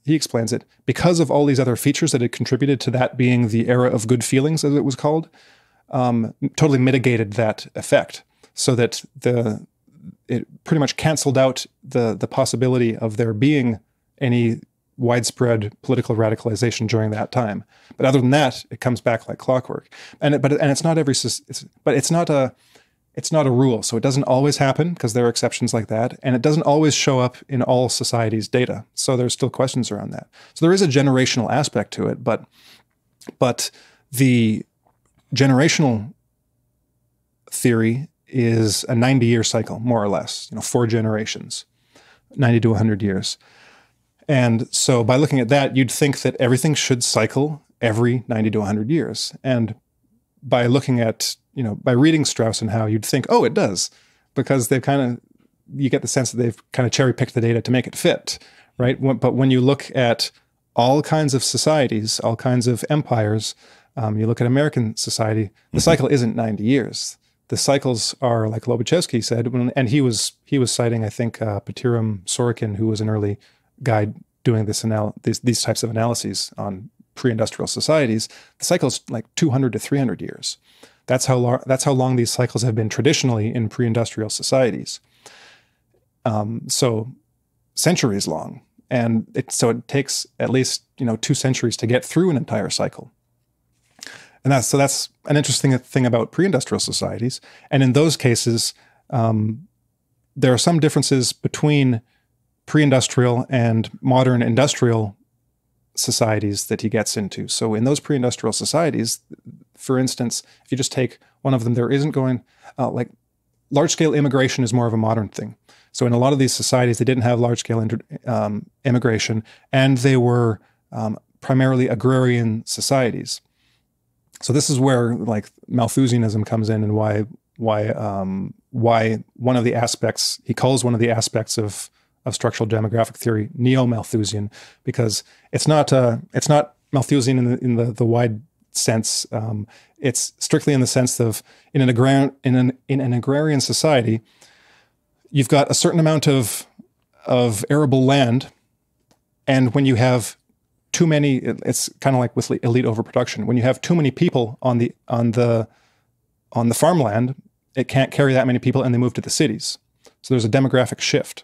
he explains it because of all these other features that had contributed to that being the era of good feelings, as it was called, um, totally mitigated that effect, so that the it pretty much canceled out the the possibility of there being any widespread political radicalization during that time. But other than that, it comes back like clockwork. And it, but and it's not every it's, but it's not a it's not a rule. So it doesn't always happen because there are exceptions like that. And it doesn't always show up in all societies' data. So there's still questions around that. So there is a generational aspect to it, but but the generational theory is a 90 year cycle, more or less, you know, four generations, 90 to 100 years. And so by looking at that, you'd think that everything should cycle every 90 to 100 years. And by looking at, you know, by reading Strauss and Howe, you'd think, oh, it does, because they've kind of, you get the sense that they've kind of cherry picked the data to make it fit, right? But when you look at all kinds of societies, all kinds of empires, um, you look at American society, the mm-hmm. cycle isn't 90 years. The cycles are, like Lobaczewski said, when, and he was he was citing, I think, uh, Pitirim Sorokin, who was an early guy doing this anal- these, these types of analyses on pre-industrial societies, the cycle is like 200 to 300 years. That's how long. That's how long these cycles have been traditionally in pre-industrial societies. Um, so, centuries long, and it, so it takes at least you know two centuries to get through an entire cycle. And that's so that's an interesting thing about pre-industrial societies. And in those cases, um, there are some differences between pre-industrial and modern industrial societies that he gets into. So in those pre-industrial societies, for instance, if you just take one of them, there isn't going uh, like large-scale immigration is more of a modern thing. So in a lot of these societies, they didn't have large-scale um, immigration, and they were um, primarily agrarian societies. So this is where like Malthusianism comes in, and why why um, why one of the aspects he calls one of the aspects of of structural demographic theory, neo-Malthusian, because it's not uh, it's not Malthusian in the, in the, the wide sense. Um, it's strictly in the sense of in an agrarian in an in an agrarian society, you've got a certain amount of of arable land, and when you have too many, it's kind of like with elite overproduction. When you have too many people on the on the on the farmland, it can't carry that many people, and they move to the cities. So there's a demographic shift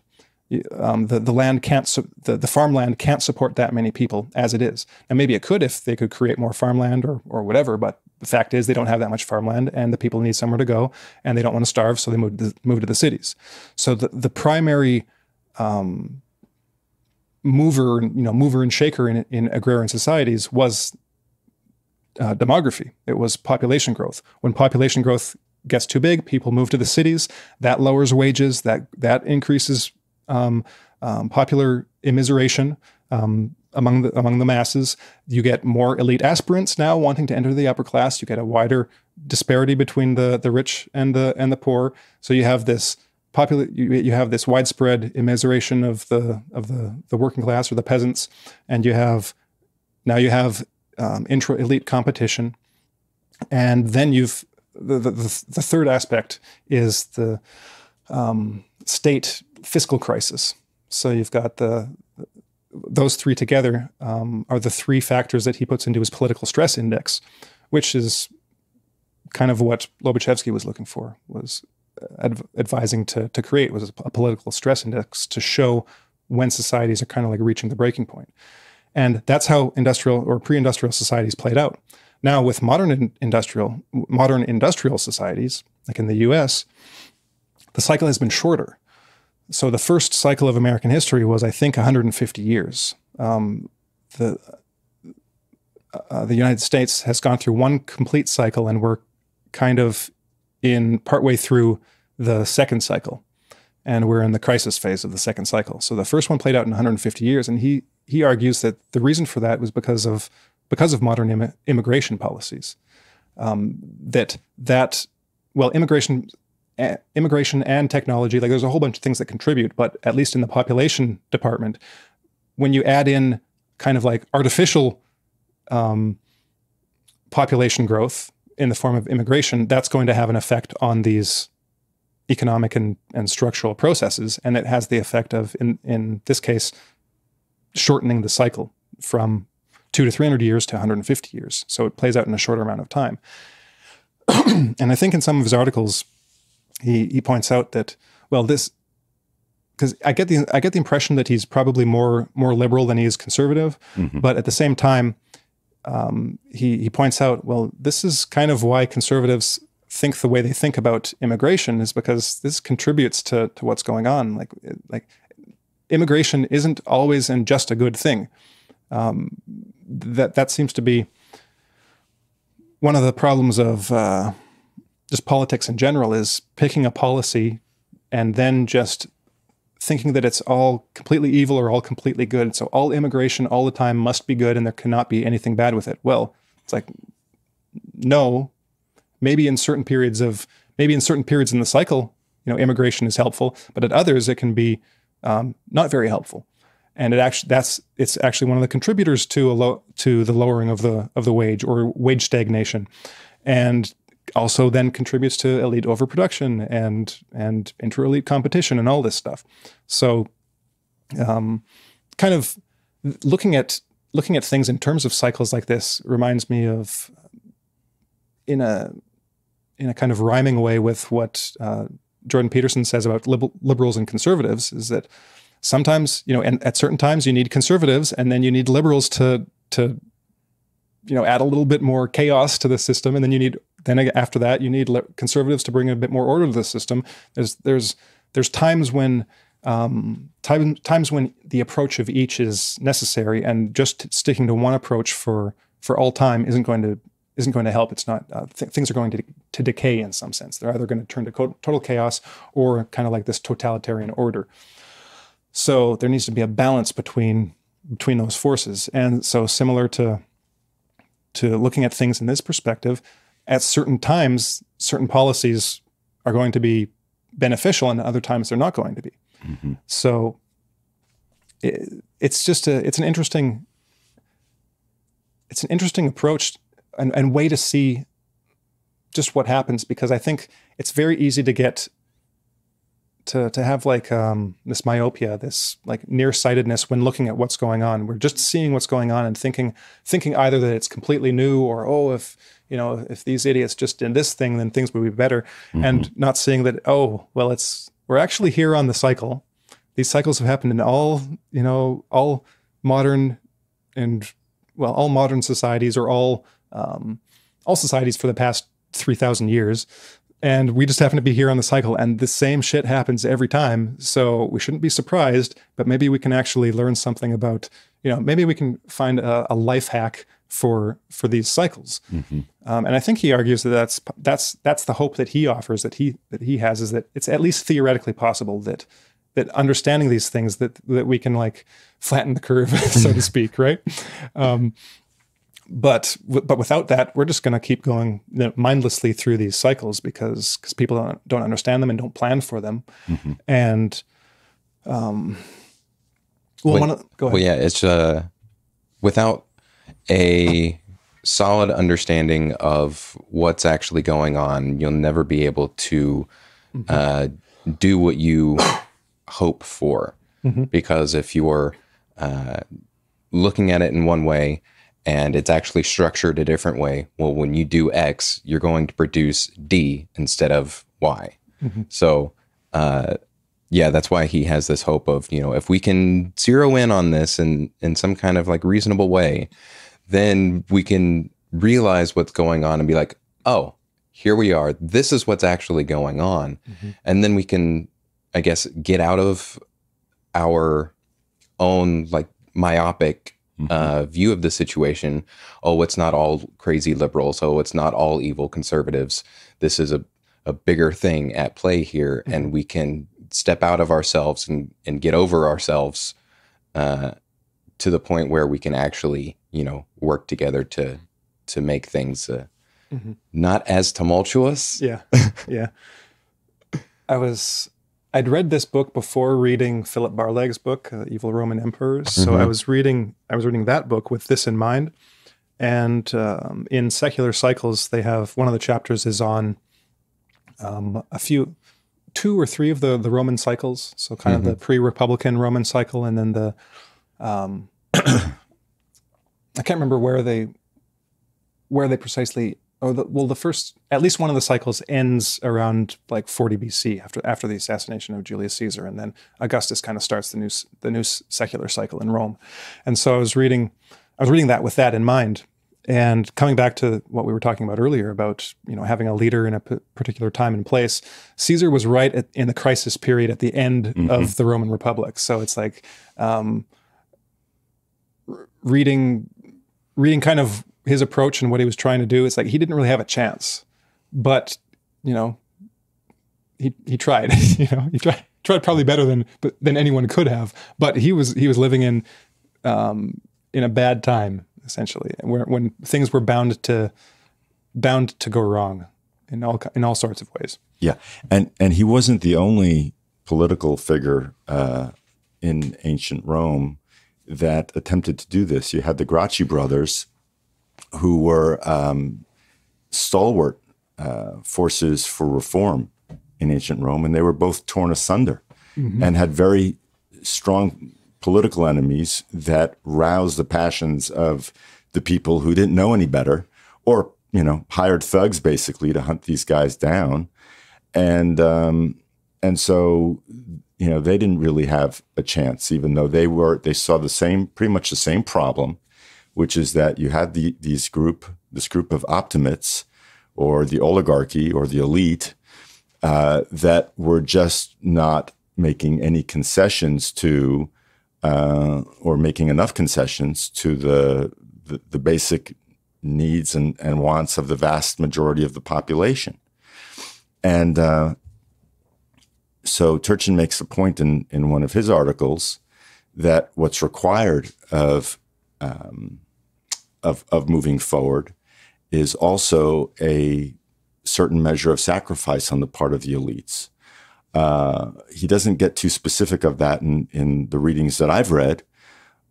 um, the the land can't the the farmland can't support that many people as it is. And maybe it could if they could create more farmland or or whatever. But the fact is they don't have that much farmland, and the people need somewhere to go, and they don't want to starve, so they move to the, move to the cities. So the the primary um, mover you know mover and shaker in in agrarian societies was uh, demography. It was population growth. When population growth gets too big, people move to the cities. That lowers wages. That that increases um, um, popular immiseration um, among the among the masses. You get more elite aspirants now wanting to enter the upper class. You get a wider disparity between the the rich and the and the poor. So you have this popular you, you have this widespread immiseration of the of the the working class or the peasants, and you have now you have um, intra elite competition, and then you've the, the, the third aspect is the um, state fiscal crisis. So you've got the those three together um, are the three factors that he puts into his political stress index, which is kind of what Lobaczewski was looking for, was adv- advising to, to create, was a political stress index to show when societies are kind of like reaching the breaking point. And that's how industrial or pre-industrial societies played out. Now with modern industrial, modern industrial societies, like in the US, the cycle has been shorter. So the first cycle of American history was, I think, 150 years. Um, the uh, the United States has gone through one complete cycle, and we're kind of in partway through the second cycle, and we're in the crisis phase of the second cycle. So the first one played out in 150 years, and he he argues that the reason for that was because of because of modern Im- immigration policies. Um, that that well, immigration immigration and technology. Like there's a whole bunch of things that contribute, but at least in the population department, when you add in kind of like artificial um, population growth in the form of immigration, that's going to have an effect on these economic and, and structural processes. And it has the effect of, in, in this case, shortening the cycle from two to 300 years to 150 years. So it plays out in a shorter amount of time. and I think in some of his articles, he he points out that well this because I get the I get the impression that he's probably more more liberal than he is conservative, mm-hmm. but at the same time, um, he he points out well this is kind of why conservatives think the way they think about immigration is because this contributes to to what's going on. Like like immigration isn't always and just a good thing. Um, that that seems to be one of the problems of uh, just politics in general is picking a policy and then just thinking that it's all completely evil or all completely good. So all immigration all the time must be good and there cannot be anything bad with it. Well, it's like no, maybe in certain periods of maybe in certain periods in the cycle, you know, immigration is helpful, but at others it can be um, not very helpful. And it actually that's it's actually one of the contributors to a low to the lowering of the of the wage or wage stagnation, and also then contributes to elite overproduction and and inter elite competition and all this stuff. So, um, kind of looking at looking at things in terms of cycles like this reminds me of in a in a kind of rhyming way with what uh, Jordan Peterson says about liberals and conservatives is that sometimes you know and at certain times you need conservatives and then you need liberals to to you know add a little bit more chaos to the system and then you need then after that you need conservatives to bring a bit more order to the system there's there's there's times when um, time, times when the approach of each is necessary and just sticking to one approach for for all time isn't going to isn't going to help. It's not uh, th- things are going to to decay in some sense. They're either going to turn to co- total chaos or kind of like this totalitarian order. So there needs to be a balance between between those forces. And so similar to to looking at things in this perspective, at certain times, certain policies are going to be beneficial, and other times they're not going to be. Mm-hmm. So it, it's just a it's an interesting it's an interesting approach and, and way to see just what happens because I think it's very easy to get to to have like um, this myopia, this like nearsightedness when looking at what's going on. We're just seeing what's going on and thinking thinking either that it's completely new or oh if you know if these idiots just did this thing then things would be better, mm-hmm. and not seeing that oh well it's we're actually here on the cycle. These cycles have happened in all you know all modern and well all modern societies or all um, all societies for the past 3,000 years. And we just happen to be here on the cycle, and the same shit happens every time. So we shouldn't be surprised, but maybe we can actually learn something about, you know, maybe we can find a, a life hack for for these cycles. Mm-hmm. Um, and I think he argues that that's that's that's the hope that he offers that he that he has is that it's at least theoretically possible that that understanding these things that that we can like flatten the curve, so to speak, right? Um, but but without that, we're just going to keep going mindlessly through these cycles because because people don't don't understand them and don't plan for them, mm-hmm. and um, well, Wait, go ahead. Well, yeah, it's uh, without a solid understanding of what's actually going on, you'll never be able to mm-hmm. uh, do what you hope for, mm-hmm. because if you're uh, looking at it in one way and it's actually structured a different way. Well, when you do X, you're going to produce D instead of Y. Mm-hmm. So, uh, yeah, that's why he has this hope of, you know, if we can zero in on this in, in some kind of like reasonable way, then we can realize what's going on and be like, oh, here we are. This is what's actually going on. Mm-hmm. And then we can, I guess, get out of our own like myopic mm-hmm. uh, view of the situation. Oh, it's not all crazy liberals. Oh, it's not all evil conservatives. This is a, a bigger thing at play here, mm-hmm. and we can step out of ourselves and, and get over ourselves uh, to the point where we can actually, you know, work together to to make things uh, mm-hmm. not as tumultuous. Yeah, yeah. I was I'd read this book before reading Phillip Barlag's book, uh, Evil Roman Emperors. Mm-hmm. So I was reading I was reading that book with this in mind. And um, in secular cycles, they have one of the chapters is on um, a few, two or three of the the Roman cycles. So kind mm-hmm. of the mm-hmm. pre-republican Roman cycle, and then the um, I can't remember where they where they precisely oh, the, well, the first, at least one of the cycles ends around like 40 BC after after the assassination of Julius Caesar, and then Augustus kind of starts the new the new secular cycle in Rome. And so I was reading, I was reading that with that in mind, And coming back to what we were talking about earlier about you know having a leader in a p- particular time and place, Caesar was right at, in the crisis period at the end mm-hmm. of the Roman Republic. So it's like um, reading reading kind of his approach and what he was trying to do. It's like he didn't really have a chance, but you know he he tried. you know he tried tried probably better than than anyone could have. But he was he was living in um, in a bad time essentially, where, when things were bound to bound to go wrong in all in all sorts of ways. Yeah, and and he wasn't the only political figure uh, in ancient Rome that attempted to do this. You had the Gracchi brothers, who were um, stalwart uh, forces for reform in ancient Rome, and they were both torn asunder mm-hmm. and had very strong political enemies that roused the passions of the people who didn't know any better or you know hired thugs basically to hunt these guys down and um, and so you know they didn't really have a chance even though they were they saw the same pretty much the same problem which is that you had the, these group this group of optimates or the oligarchy or the elite uh, that were just not making any concessions to, uh, or making enough concessions to the, the, the basic needs and, and, wants of the vast majority of the population. And uh, so Turchin makes the point in, in one of his articles that what's required of, um, of, of moving forward is also a certain measure of sacrifice on the part of the elites. Uh, he doesn't get too specific of that in, in the readings that I've read,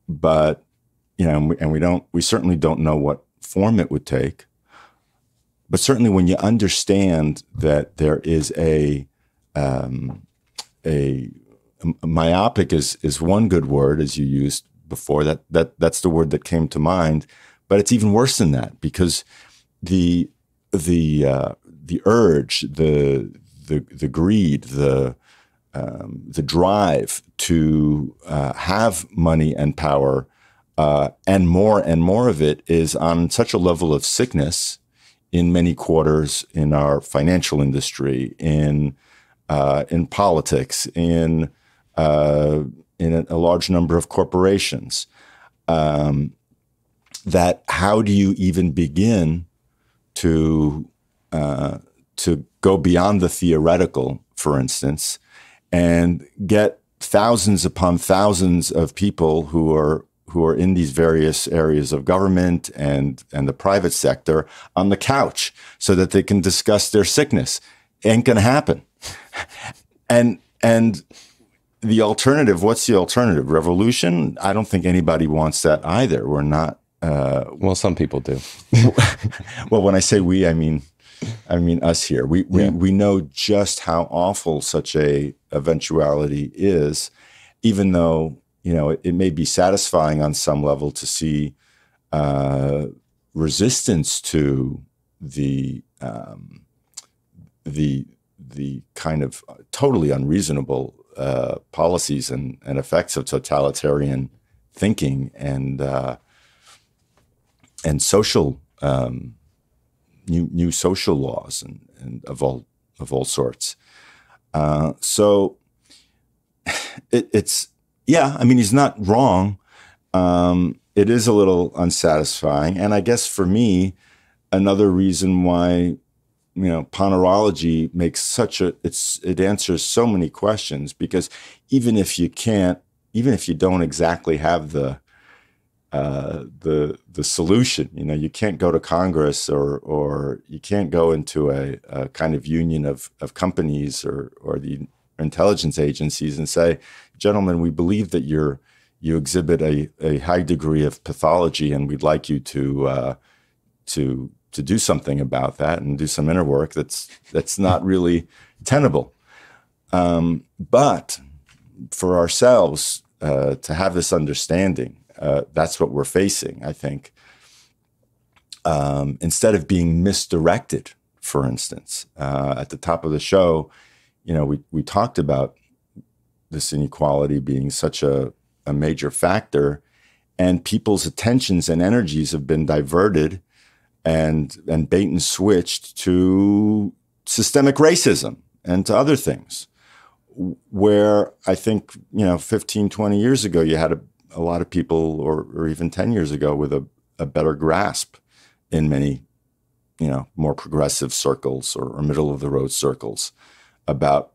but you know, and we, and we don't, we certainly don't know what form it would take. But certainly, when you understand that there is a um, a, a myopic is is one good word as you used before. That that that's the word that came to mind. But it's even worse than that because the the uh, the urge, the the the greed, the um, the drive to uh, have money and power, uh, and more and more of it is on such a level of sickness in many quarters in our financial industry, in uh, in politics, in uh, in a, a, large number of corporations. Um, that how do you even begin to uh, to go beyond the theoretical, for instance, and get thousands upon thousands of people who are who are in these various areas of government and and the private sector on the couch so that they can discuss their sickness. Ain't gonna happen. and and the alternative, what's the alternative? Revolution? I don't think anybody wants that either. We're not uh, well, some people do. well, when I say we, I mean I mean, us here, we, we, yeah. we know just how awful such a eventuality is, even though, you know, it, it may be satisfying on some level to see uh, resistance to the, um, the, the kind of totally unreasonable uh, policies and, and effects of totalitarian thinking and, uh, and social um, new new social laws and, and of all of all sorts. Uh, so it, it's yeah. I mean, he's not wrong. Um, it is a little unsatisfying, and I guess for me, another reason why you know ponerology makes such a it's it answers so many questions because even if you can't even if you don't exactly have the uh, the the solution. You know, you can't go to Congress or or you can't go into a, a, kind of union of of companies or or the intelligence agencies and say, gentlemen, we believe that you're you exhibit a, a high degree of pathology, and we'd like you to uh, to to do something about that and do some inner work. That's that's not really tenable. Um, but for ourselves uh, to have this understanding uh, that's what we're facing, I think. Um, instead of being misdirected, for instance, uh, at the top of the show, you know, we, we talked about this inequality being such a, a major factor, and people's attentions and energies have been diverted and and bait and switched to systemic racism and to other things where I think, you know, 15, 20 years ago, you had a, a lot of people, or, or even 10 years ago, with a, a better grasp in many, you know, more progressive circles or, or middle of the road circles about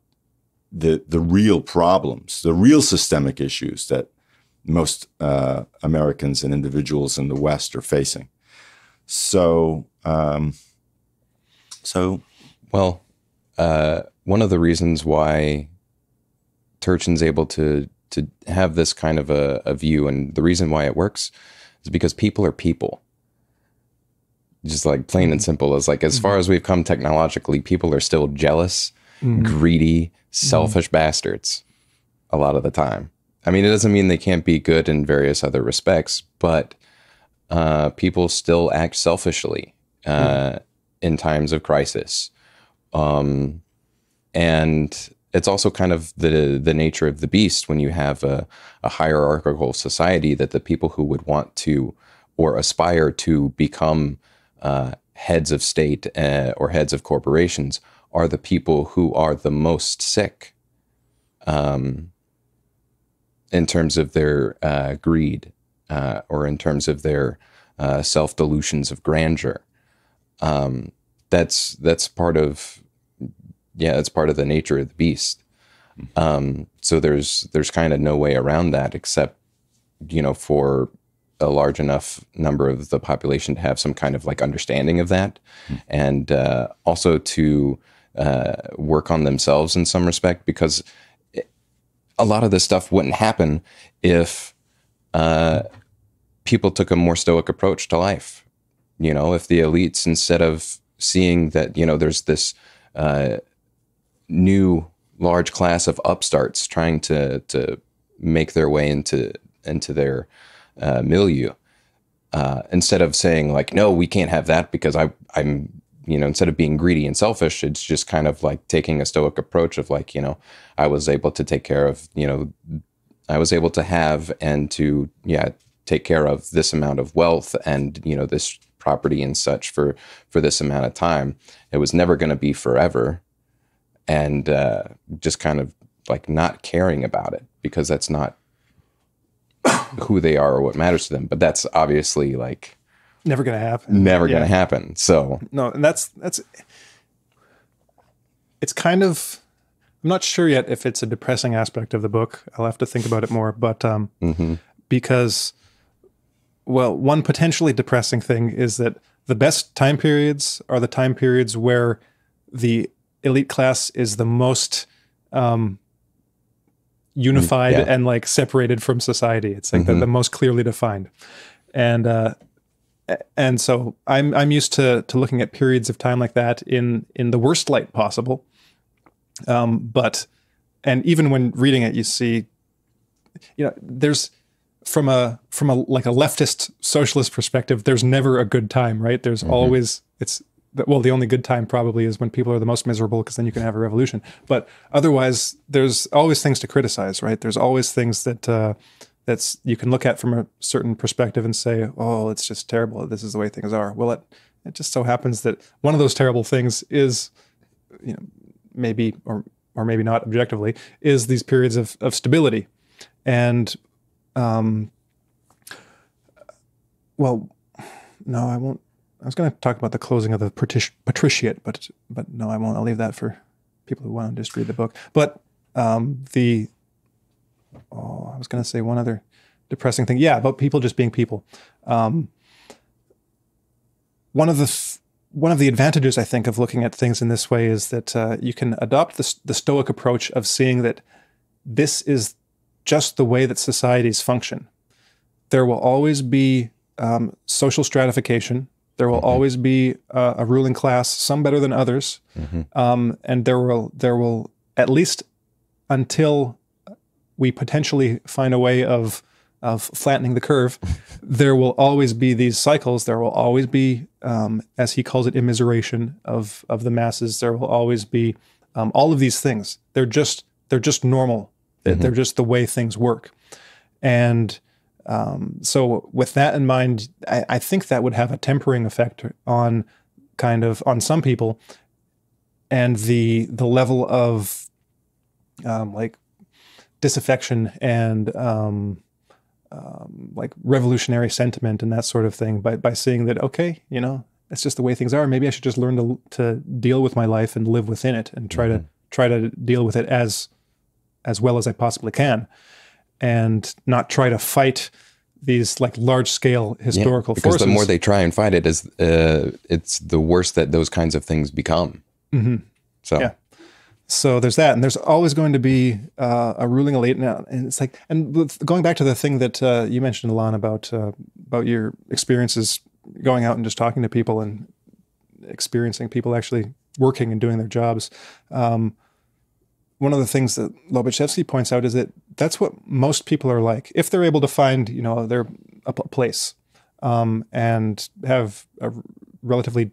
the, the real problems, the real systemic issues that most uh, Americans and individuals in the West are facing. So, um, so, well, uh, one of the reasons why Turchin's able to to have this kind of a, a view, and the reason why it works is because people are people. Just like plain mm-hmm. and simple as like as mm-hmm. far as we've come technologically, people are still jealous, mm-hmm. greedy, selfish mm-hmm. bastards a lot of the time. I mean, it doesn't mean they can't be good in various other respects, but uh, people still act selfishly uh, mm. in times of crisis. Um, and it's also kind of the the nature of the beast when you have a, a hierarchical society that the people who would want to or aspire to become uh, heads of state uh, or heads of corporations are the people who are the most sick um, in terms of their uh, greed uh, or in terms of their uh, self delusions of grandeur. Um, that's that's part of yeah, it's part of the nature of the beast. Um, so there's there's kind of no way around that except you know for a large enough number of the population to have some kind of like understanding of that, mm. and uh, also to uh, work on themselves in some respect because it, a lot of this stuff wouldn't happen if uh, people took a more stoic approach to life. You know, if the elites instead of seeing that you know there's this uh, new large class of upstarts trying to to make their way into into their uh, milieu. Uh, instead of saying like, no, we can't have that because I I'm you know instead of being greedy and selfish, it's just kind of like taking a stoic approach of like you know I was able to take care of you know I was able to have and to yeah take care of this amount of wealth and you know this property and such for for this amount of time. It was never going to be forever and uh, just kind of like not caring about it because that's not who they are or what matters to them. But that's obviously like never going to happen. Never yeah. going to happen. So no, and that's that's it's kind of I'm not sure yet if it's a depressing aspect of the book. I'll have to think about it more. But um, mm-hmm. because well, one potentially depressing thing is that the best time periods are the time periods where the elite class is the most um, unified yeah. and like separated from society. It's like mm-hmm. the, the, most clearly defined, and uh, and so I'm I'm used to to looking at periods of time like that in in the worst light possible. Um, but and even when reading it, you see, you know, there's from a from a like a leftist socialist perspective, there's never a good time, right? There's mm-hmm. always it's well, the only good time probably is when people are the most miserable because then you can have a revolution. But otherwise, there's always things to criticize, right? There's always things that uh, that's you can look at from a certain perspective and say, "Oh, it's just terrible. This is the way things are." Well, it it just so happens that one of those terrible things is, you know, maybe or or maybe not objectively, is these periods of of stability, and um, well, no, I won't I was going to talk about the closing of the patriciate, but but no, I won't. I'll leave that for people who want to just read the book. But um, the oh, I was going to say one other depressing thing. Yeah, about people just being people. Um, one of the th- one of the advantages I think of looking at things in this way is that uh, you can adopt the, the Stoic approach of seeing that this is just the way that societies function. There will always be um, social stratification there will mm-hmm. always be a, a, ruling class, some better than others, mm-hmm. um, and there will there will at least until we potentially find a way of of flattening the curve, there will always be these cycles. There will always be, um, as he calls it, immiseration of of the masses. There will always be um, all of these things. They're just they're just normal. Mm-hmm. They're just the way things work, and Um, so with that in mind, I, I think that would have a tempering effect on kind of on some people and the the level of um, like disaffection and um, um, like revolutionary sentiment and that sort of thing by by seeing that okay, you know, it's just the way things are. Maybe I should just learn to to deal with my life and live within it and try mm-hmm. to try to deal with it as as well as I possibly can, and not try to fight these like large scale historical yeah, because forces. the more they try and fight it, is uh, it's the worse that those kinds of things become. Mm-hmm. So yeah. So there's that, and there's always going to be uh, a ruling elite now, and it's like, and going back to the thing that uh, you mentioned, Elan, about uh, about your experiences going out and just talking to people and experiencing people actually working and doing their jobs. Um, one of the things that Lobaczewski points out is that that's what most people are like if they're able to find, you know, their a place um, and have a relatively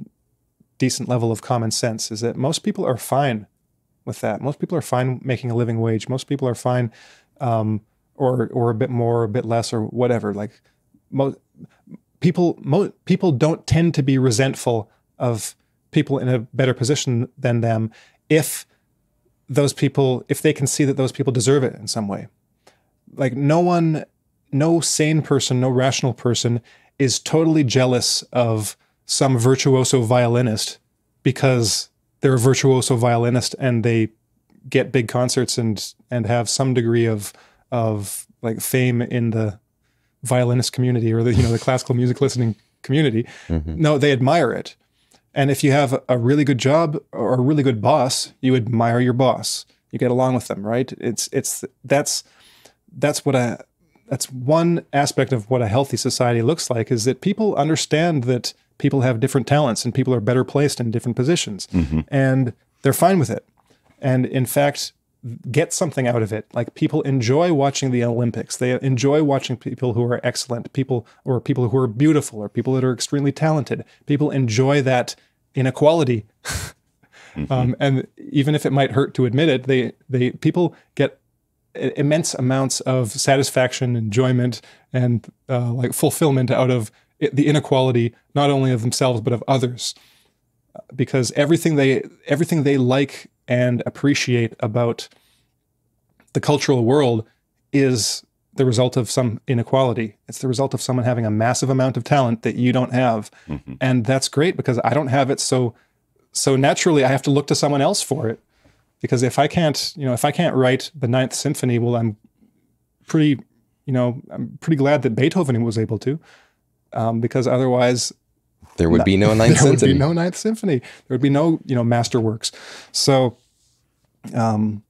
decent level of common sense. Is that most people are fine with that. Most people are fine making a living wage. Most people are fine, um, or or a bit more, a bit less, or whatever. Like most people, mo- people don't tend to be resentful of people in a better position than them if those people, if they can see that those people deserve it in some way. Like no one, no sane person, no rational person is totally jealous of some virtuoso violinist because they're a virtuoso violinist and they get big concerts and and have some degree of of like fame in the violinist community or the you know the classical music listening community. Mm-hmm. No, they admire it. And if you have a really good job or a really good boss, you admire your boss. You get along with them, right? It's it's that's that's what a that's one aspect of what a healthy society looks like is that people understand that people have different talents and people are better placed in different positions. Mm-hmm. And they're fine with it. And in fact, get something out of it. Like people enjoy watching the Olympics. They enjoy watching people who are excellent, people or people who are beautiful or people that are extremely talented. People enjoy that inequality. mm-hmm. um, and even if it might hurt to admit it, they they people get immense amounts of satisfaction, enjoyment, and uh, like fulfillment out of the inequality not only of themselves but of others because everything they everything they like and appreciate about the cultural world is the result of some inequality. It's the result of someone having a massive amount of talent that you don't have. Mm-hmm. And that's great because I don't have it so so naturally I have to look to someone else for it. Because if I can't, you know, if I can't write the Ninth Symphony, well I'm pretty, you know, I'm pretty glad that Beethoven was able to um, because otherwise there would be no ninth there symphony. would be no ninth symphony. There would be no you know masterworks. So, um,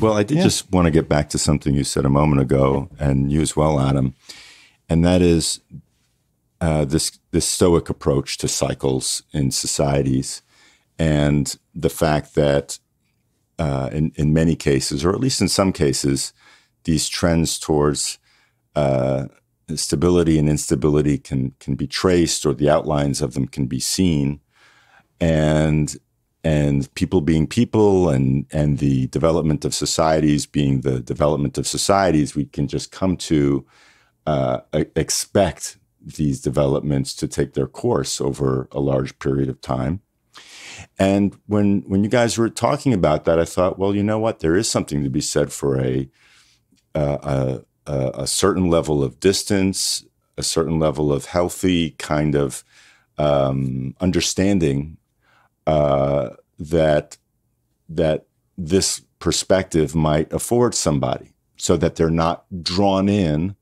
well, I did yeah. just want to get back to something you said a moment ago, and you as well, Adam, and that is uh, this this stoic approach to cycles in societies, and the fact that uh, in in many cases, or at least in some cases, these trends towards uh, stability and instability can can be traced or the outlines of them can be seen and and people being people and and the development of societies being the development of societies we can just come to uh, expect these developments to take their course over a large period of time. And when when you guys were talking about that i thought well you know what? There is something to be said for a uh, a, a, certain level of distance, a certain level of healthy kind of um, understanding uh, that that this perspective might afford somebody, so that they're not drawn in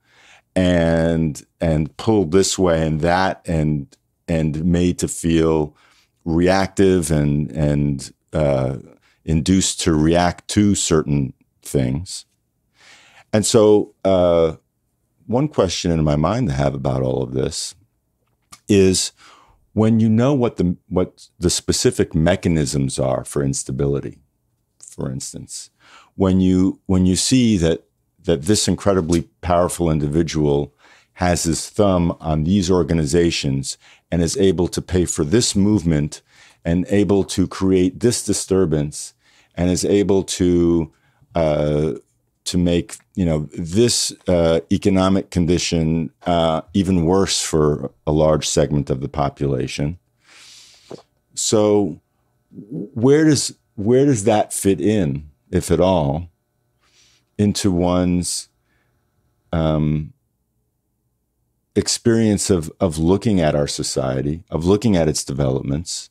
and and pulled this way and that and and made to feel reactive and and uh, induced to react to certain things. And so, uh, one question in my mind to have about all of this is when you know what the what the specific mechanisms are for instability, for instance, when you when you see that that this incredibly powerful individual has his thumb on these organizations and is able to pay for this movement and able to create this disturbance and is able to uh, to make you know this uh, economic condition uh, even worse for a large segment of the population. So, where does where does that fit in, if at all, into one's um, experience of of looking at our society, of looking at its developments?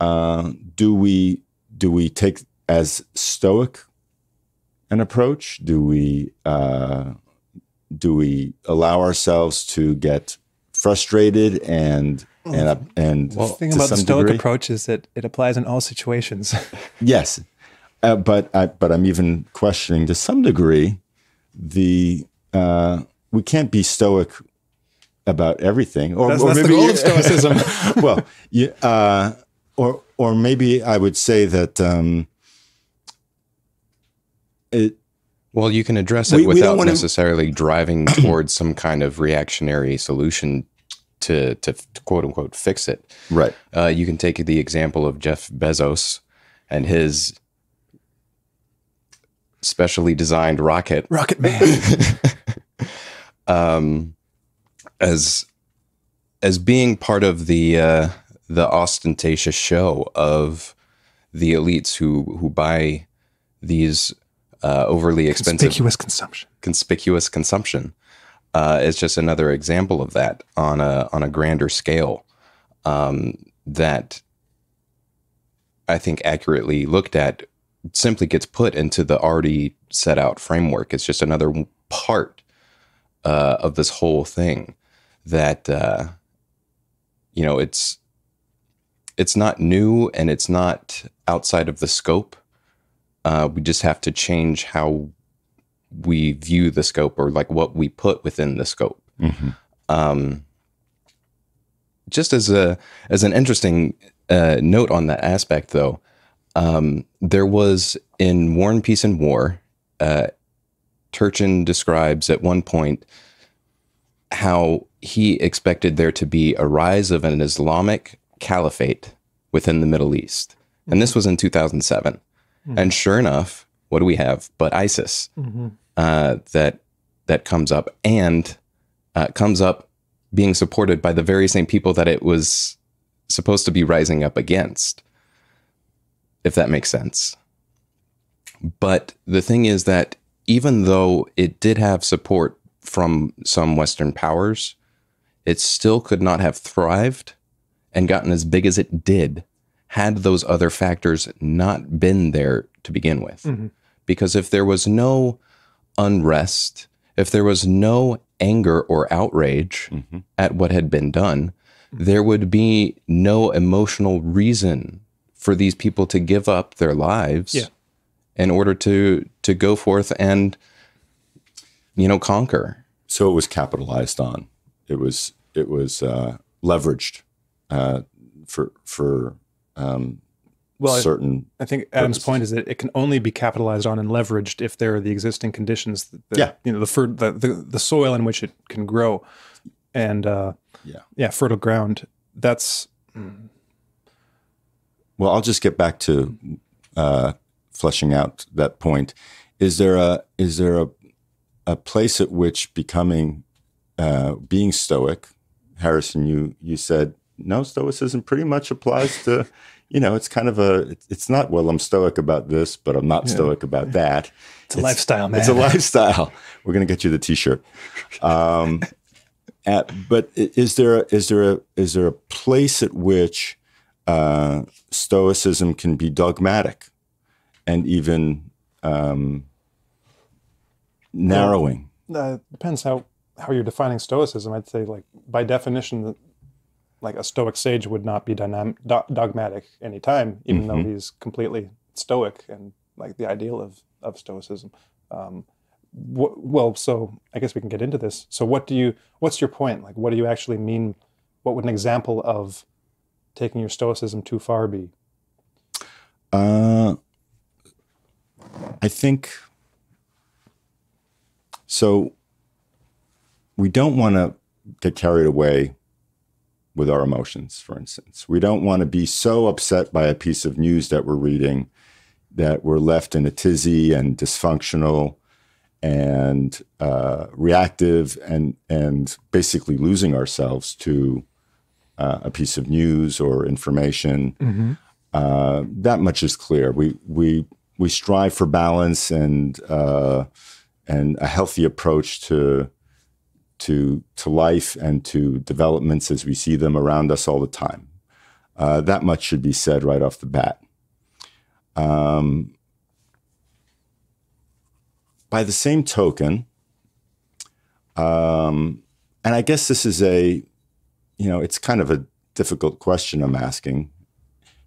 Uh, do we do we take as stoic an approach? Do we uh, do we allow ourselves to get frustrated and and uh, and the thing about the stoic degree? approach is that it applies in all situations. yes, uh, but I, but I'm even questioning to some degree the uh, we can't be stoic about everything. Or, that's, or that's maybe, the goal of stoicism. well, you, uh, or or maybe I would say that um, it. Well, you can address it we, without we necessarily to... driving towards some kind of reactionary solution to, to, to quote unquote fix it. Right. Uh, you can take the example of Jeff Bezos and his specially designed rocket. Rocket Man. um, as as being part of the uh, the ostentatious show of the elites who who buy these uh, overly expensive conspicuous consumption. Conspicuous consumption. Uh, it's just another example of that on a on a grander scale um, that I think accurately looked at simply gets put into the already set out framework. It's just another part uh, of this whole thing that uh, you know it's it's not new and it's not outside of the scope. Uh, we just have to change how we view the scope or like what we put within the scope. Mm-hmm. Um, just as a as an interesting uh, note on that aspect, though, um, there was in War and Peace and War. Uh, Turchin describes at one point how he expected there to be a rise of an Islamic caliphate within the Middle East. And this was in 2007. Mm-hmm. And sure enough, what do we have but ISIS mm-hmm. uh, that that comes up and uh, comes up being supported by the very same people that it was supposed to be rising up against, if that makes sense. But the thing is that even though it did have support from some Western powers, it still could not have thrived and gotten as big as it did had those other factors not been there to begin with. Mm-hmm. Because if there was no unrest, if there was no anger or outrage mm-hmm. at what had been done, there would be no emotional reason for these people to give up their lives yeah. in order to to go forth and you know conquer. So it was capitalized on. It was it was uh, leveraged uh, for for um, well, certain. I think Adam's purposes. point is that it can only be capitalized on and leveraged if there are the existing conditions. That, yeah, you know the, fer- the, the the soil in which it can grow, and uh, yeah, yeah, fertile ground. That's. Mm. Well, I'll just get back to uh, fleshing out that point. Is there a is there a a place at which becoming uh, being stoic Harrison, you you said no, Stoicism pretty much applies to, you know, it's kind of a, it's not well, I'm stoic about this, but I'm not yeah. stoic about that. It's, it's a lifestyle, man. It's a lifestyle. We're gonna get you the T-shirt. Um, at, but is there a, is there a is there a place at which uh, Stoicism can be dogmatic and even um, narrowing? Well, uh, depends how how you're defining stoicism, I'd say like by definition, like a stoic sage would not be dynamic, do- dogmatic anytime, even mm-hmm. though he's completely stoic and like the ideal of of stoicism. Um, wh- well, so I guess we can get into this. So, what do you? What's your point? Like, what do you actually mean? What would an example of taking your stoicism too far be? Uh, I think so we don't want to get carried away with our emotions, for instance. We don't want to be so upset by a piece of news that we're reading that we're left in a tizzy and dysfunctional and uh, reactive and and basically losing ourselves to uh, a piece of news or information. Mm-hmm. Uh, that much is clear. We we we strive for balance and uh, and a healthy approach to to to life and to developments as we see them around us all the time. Uh, that much should be said right off the bat. Um, by the same token, um, and I guess this is a, you know, it's kind of a difficult question I'm asking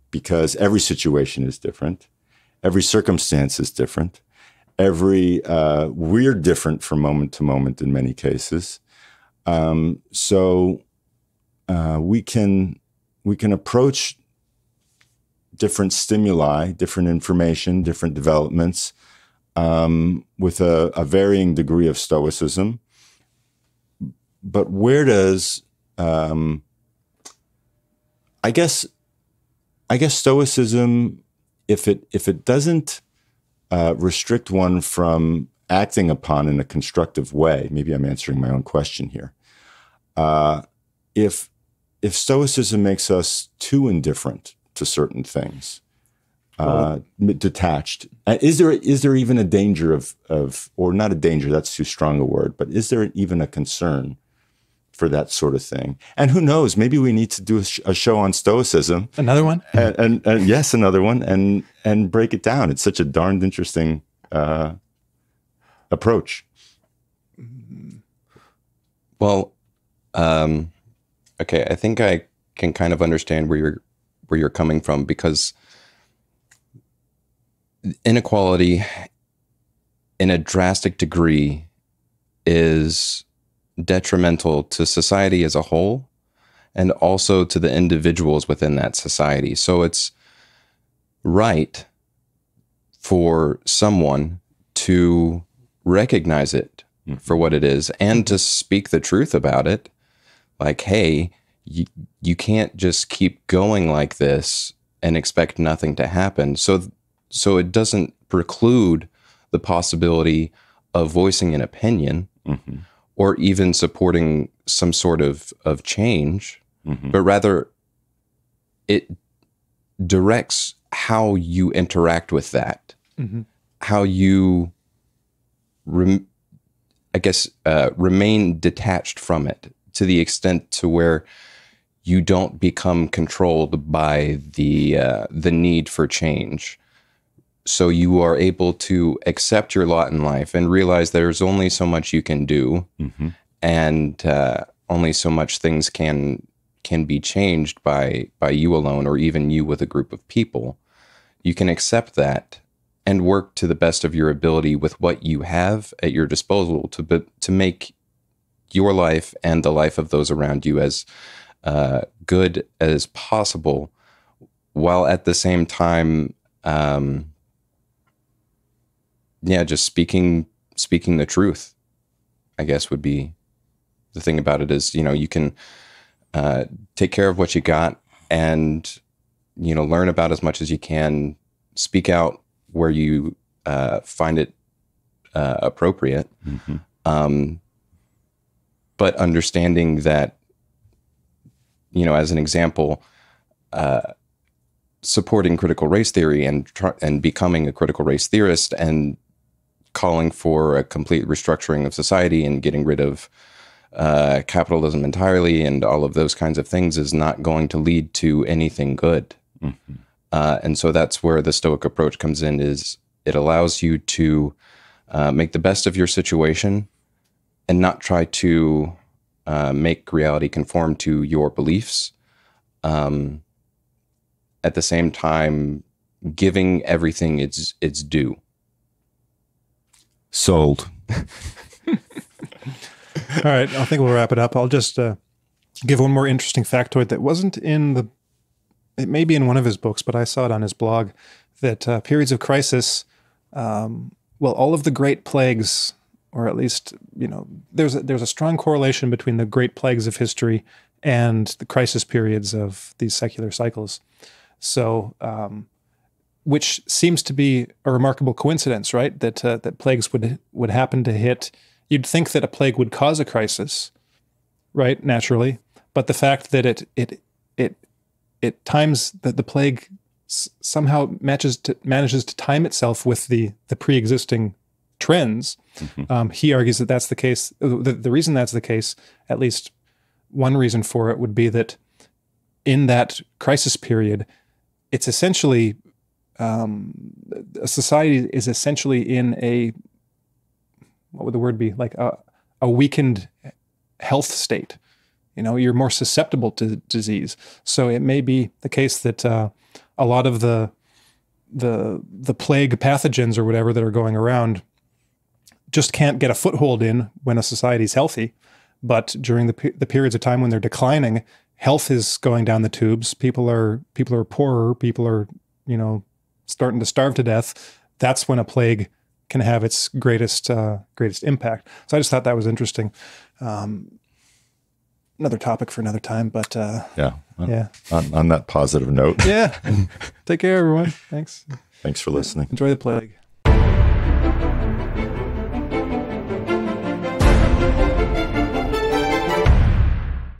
because every situation is different, every circumstance is different, every uh, we're different from moment to moment in many cases. Um, so uh, we can we can approach different stimuli, different information, different developments um, with a, a, varying degree of stoicism. But where does um, I guess I guess stoicism, if it if it doesn't uh, restrict one from acting upon in a constructive way, maybe I'm answering my own question here. Uh, if if stoicism makes us too indifferent to certain things, uh, detached. Uh, is there is there even a danger of of or not a danger? That's too strong a word. But is there even a concern for that sort of thing? And who knows? Maybe we need to do a, sh- a show on stoicism. Another one. And, and, and, yes, another one. And and break it down. It's such a darned interesting uh, approach. Well, um, okay. I think I can kind of understand where you're where you're coming from because inequality in a drastic degree is detrimental to society as a whole and also to the individuals within that society. So it's right for someone to recognize it mm. for what it is and to speak the truth about it. Like, hey, you, you can't just keep going like this and expect nothing to happen. So so it doesn't preclude the possibility of voicing an opinion mm-hmm. or even supporting some sort of, of change, mm-hmm. but rather it directs how you interact with that, mm-hmm. how you, rem- I guess, uh, remain detached from it to the extent to where you don't become controlled by the uh, the need for change so you are able to accept your lot in life and realize there's only so much you can do mm-hmm. and uh, only so much things can can be changed by by you alone or even you with a group of people you can accept that and work to the best of your ability with what you have at your disposal to to make your life and the life of those around you as uh, good as possible while at the same time um, yeah, just speaking speaking the truth, I guess would be the thing about it is you know you can uh, take care of what you got and you know learn about as much as you can, speak out where you uh, find it uh, appropriate, mm-hmm. um, but understanding that you know as an example. Uh, supporting critical race theory and tr- and becoming a critical race theorist and calling for a complete restructuring of society and getting rid of uh, capitalism entirely and all of those kinds of things is not going to lead to anything good. Mm-hmm. Uh, and so that's where the Stoic approach comes in. Is it allows you to uh, make the best of your situation and not try to uh, make reality conform to your beliefs. Um, at the same time, giving everything its its due. Sold. All right, I think we'll wrap it up. I'll just uh, give one more interesting factoid that wasn't in the. It may be in one of his books, but I saw it on his blog. That uh, periods of crisis, um, well, all of the great plagues, or at least you know, there's a, there's a strong correlation between the great plagues of history and the crisis periods of these secular cycles. So um, which seems to be a remarkable coincidence, right? That uh, that plagues would would happen to hit. You'd think that a plague would cause a crisis, right? Naturally, but the fact that it it it it times that the plague s- somehow matches to, manages to time itself with the the pre-existing trends. Um, he argues that that's the case. The, the reason that's the case, at least one reason for it, would be that in that crisis period, it's essentially um, a society is essentially in a what would the word be like a, a weakened health state. You know, you're more susceptible to disease. So it may be the case that uh, a lot of the the the plague pathogens or whatever that are going around just can't get a foothold in when a society's healthy. But during the, the periods of time when they're declining, health is going down the tubes. People are people are poorer. People are you know starting to starve to death. That's when a plague can have its greatest uh, greatest impact. So I just thought that was interesting. Um, another topic for another time, but uh, Yeah. On, yeah, on, on that positive note, yeah. Take care, everyone. Thanks. thanks for listening. Enjoy the plague.